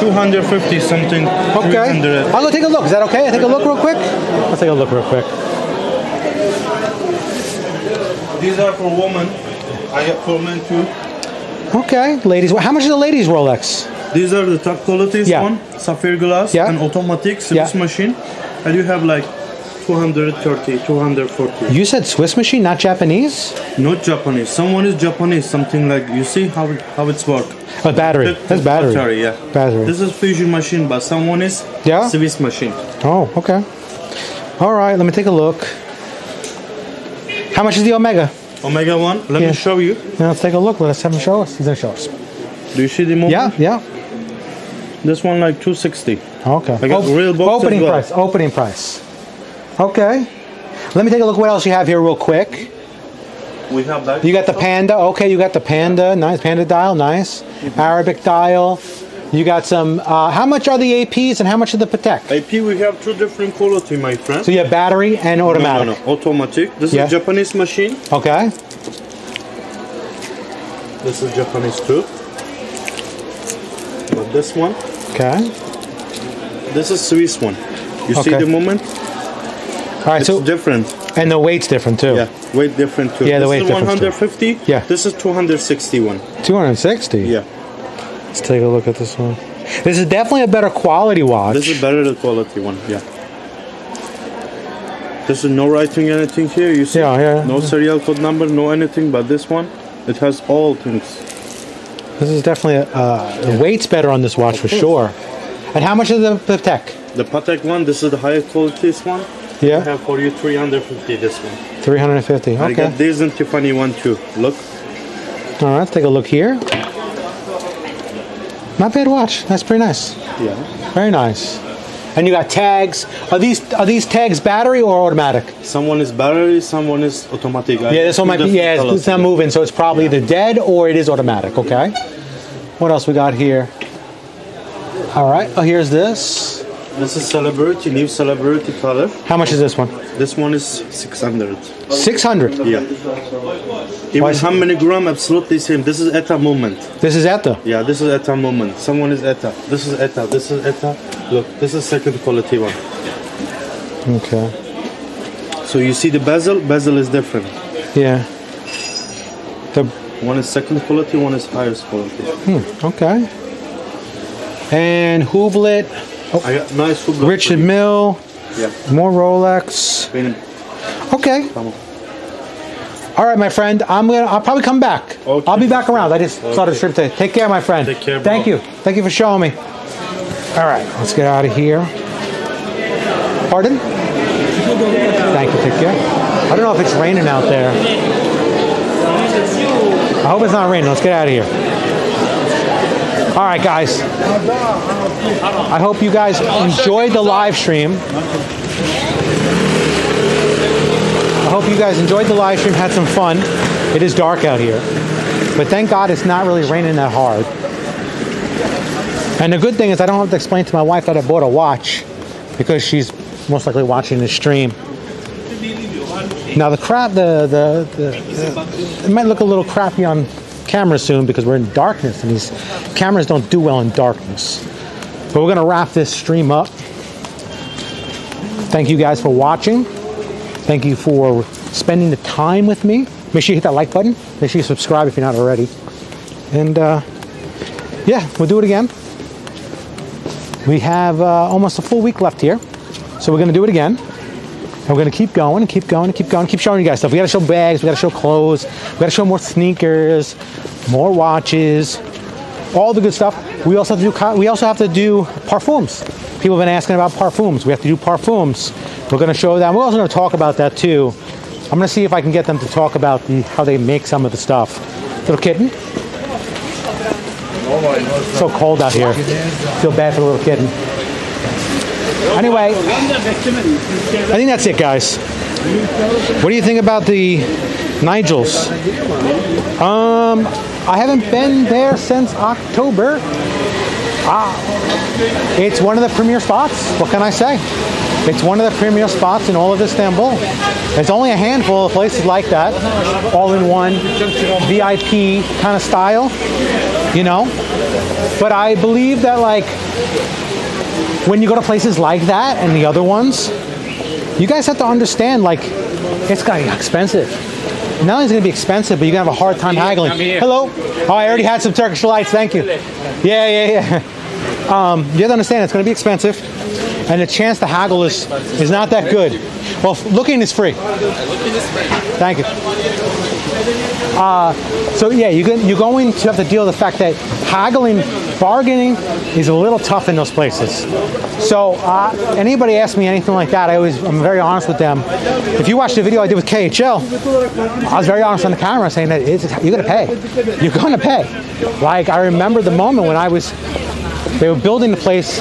250 something. Okay. 300. I'll go take a look. Is that okay? I take a look real quick? I'll take a look real quick. These are for women. I have for men too. Okay, ladies. How much is the ladies Rolex? These are the top qualities Yeah. one. Sapphire glass Yeah. and automatic Swiss Yeah. machine. And you have like 230, 240. You said Swiss machine, not Japanese? Not Japanese. Someone is Japanese. Something like you see how it, how it's work. A battery. That- That's battery. Battery, yeah. Battery. This is fusion machine, but someone is Yeah? Swiss machine. Oh, okay. All right, let me take a look. How much is the Omega? Omega one. Let Yeah. me show you. Yeah, let's take a look. Let's have him show us. He's gonna show us. Do you see the moment? Yeah, yeah. This one like 260. Okay. I got Op- real box opening well. price. Opening price. Okay. Let me take a look what else you have here real quick. We have that. You got the Panda. Okay, you got the Panda. Nice Panda dial. Nice. Mm-hmm. Arabic dial. You got some. Uh, how much are the APs and how much are the Patek? AP we have two different quality, my friend. So you have battery and automatic. No, no, no. Automatic. This Yeah. is Japanese machine. Okay. This is Japanese too. But this one, Okay. this is Swiss one. You see Okay. the moment? All right. It's so different. and the weight's different too. Yeah, weight different too. Yeah, the this weight is difference too. 150. Yeah. This is 261. 260. Yeah. Let's take a look at this one. This is definitely a better quality watch. This is better quality one. Yeah. This is no writing anything here. You see? Yeah, yeah. No serial code number, no anything. But this one, it has all things. This is definitely a, uh, the weight's better on this watch for sure. And how much is the Patek? The Patek one, this is the highest quality one. Yeah. I have for you 350 this one. 350. I Okay. got this and Tiffany one too. Look. All right, let's take a look here. Not bad watch. That's pretty nice. Yeah. Very nice. And you got tags. Are these are these tags battery or automatic? Someone is battery, someone is automatic. Yeah, this one might be. Yeah, it's, not moving, so it's probably either dead or it is automatic. Okay. What else we got here? All right. Oh, here's this. This is celebrity, new celebrity color. How much is this one? This one is 600. Six hundred. Yeah. Even how many gram? Absolutely same. This is ETA moment. This is ETA. Yeah, this is ETA moment. Someone is ETA. This is ETA. This is ETA. Look, this is second quality one. Okay. So you see the bezel? Bezel is different. Yeah. The one is second quality, one is highest quality. Hmm, okay. And Hublot. I got nice Hublot. Richard Mille. Yeah. More Rolex. Okay. All right, my friend. I'm gonna. I'll probably come back. I'll be back around. I just saw the trip today. Take care, my friend. Take care. Thank you. Thank you for showing me. All right, let's get out of here. Pardon? Thank you. Take care. I don't know if it's raining out there. I hope it's not raining. Let's get out of here. All right, guys. I hope you guys enjoyed the live stream. I hope you guys enjoyed the live stream, had some fun. It is dark out here. But thank God it's not really raining that hard. And the good thing is I don't have to explain to my wife that I bought a watch because she's most likely watching the stream. Now the crap, the, the, the, the it might look a little crappy on camera soon because we're in darkness and these cameras don't do well in darkness. But we're gonna wrap this stream up. Thank you guys for watching. Thank you for spending the time with me. Make sure you hit that like button. Make sure you subscribe if you're not already. And uh, yeah, we'll do it again. We have uh, almost a full week left here. So we're gonna do it again. And we're gonna keep going keep going keep going, keep showing you guys stuff. We gotta show bags, we gotta show clothes, we gotta show more sneakers, more watches, all the good stuff. We also have to do we also have to do parfums. People have been asking about parfums. We have to do parfums. We're gonna show that. We're also gonna talk about that too. I'm gonna see if I can get them to talk about the how they make some of the stuff. Little kitten. So cold out here. Feel bad for the little kitten. Anyway, I think that's it, guys. What do you think about the Nigels? Um, I haven't been there since October. Ah, it's one of the premier spots. What can I say? It's one of the premier spots in all of Istanbul. There's only a handful of places like that, all in one VIP kind of style, you know. But I believe that like when you go to places like that and the other ones, you guys have to understand like it's gonna be expensive. Not only is it gonna be expensive, but you're gonna have a hard time haggling. Hello. Oh, I already had some Turkish delights. Thank you. Yeah, yeah, yeah. Um, you have to understand it's gonna be expensive, and the chance to haggle is is not that good. Well, looking is free. Thank you. Uh, so yeah, you go- you're going to have to deal with the fact that haggling, bargaining is a little tough in those places. So uh, anybody asks me anything like that, I always I'm very honest with them. If you watch the video I did with KHL, I was very honest on the camera saying that you're gonna pay. You're gonna pay. Like I remember the moment when I was they were building the place,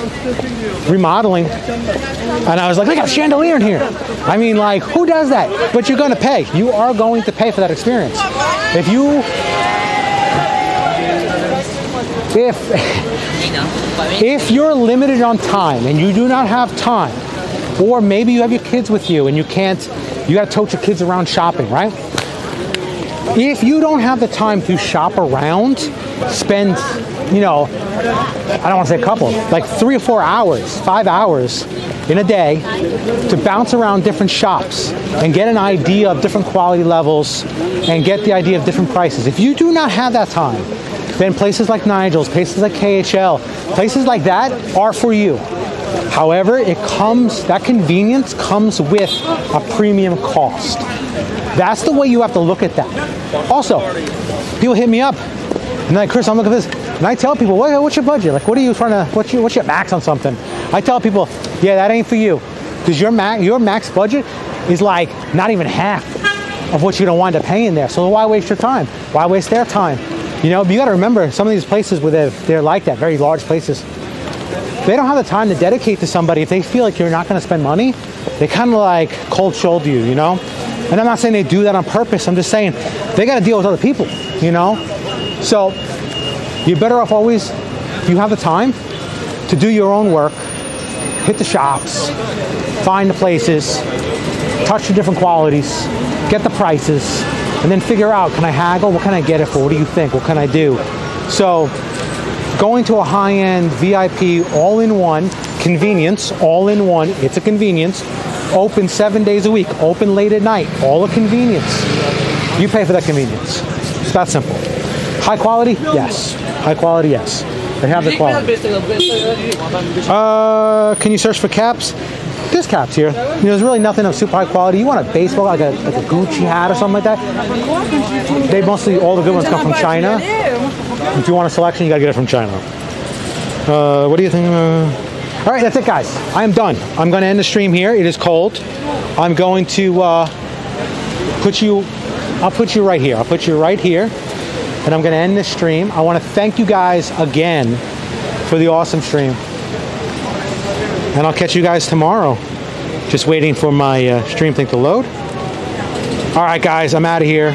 remodeling, and I was like, they got a chandelier in here. I mean, like, who does that? But you're going to pay. You are going to pay for that experience. If you, if, if you're limited on time and you do not have time, or maybe you have your kids with you and you can't, you got to tote your kids around shopping, right? If you don't have the time to shop around, spend, you know, I don't want to say a couple, like three or four hours, five hours in a day to bounce around different shops and get an idea of different quality levels and get the idea of different prices. If you do not have that time, then places like Nigel's, places like KHL, places like that are for you. However, it comes, that convenience comes with a premium cost. That's the way you have to look at that. Also, people hit me up and like, Chris, I'm looking at this. And I tell people, what, what's your budget? Like, what are you trying to, what's your, what's your max on something? I tell people, yeah, that ain't for you. Because your max, your max budget is like not even half of what you're gonna wind up paying there. So why waste your time? Why waste their time? You know, you gotta remember some of these places where they're, they're like that, very large places. They don't have the time to dedicate to somebody. If they feel like you're not gonna spend money, they kind of like cold shoulder you, you know? And I'm not saying they do that on purpose. I'm just saying they gotta deal with other people, you know? So you're better off always, if you have the time, to do your own work, hit the shops, find the places, touch the different qualities, get the prices, and then figure out can I haggle? What can I get it for? What do you think? What can I do? So, going to a high end VIP all in one, convenience, all in one, it's a convenience, open seven days a week, open late at night, all a convenience. You pay for that convenience. It's that simple. High quality? Yes. High quality? Yes. They have the quality. Uh, can you search for caps? There's caps here. You know, there's really nothing of super high quality. You want a baseball, like a, like a Gucci hat or something like that? They mostly, all the good ones come from China. If you want a selection, you gotta get it from China. Uh, what do you think? Uh, all right, that's it, guys. I am done. I'm gonna end the stream here. It is cold. I'm going to uh, put you, I'll put you right here. I'll put you right here. And I'm gonna end this stream. I wanna thank you guys again for the awesome stream. And I'll catch you guys tomorrow. Just waiting for my uh, stream thing to load. All right, guys, I'm out of here.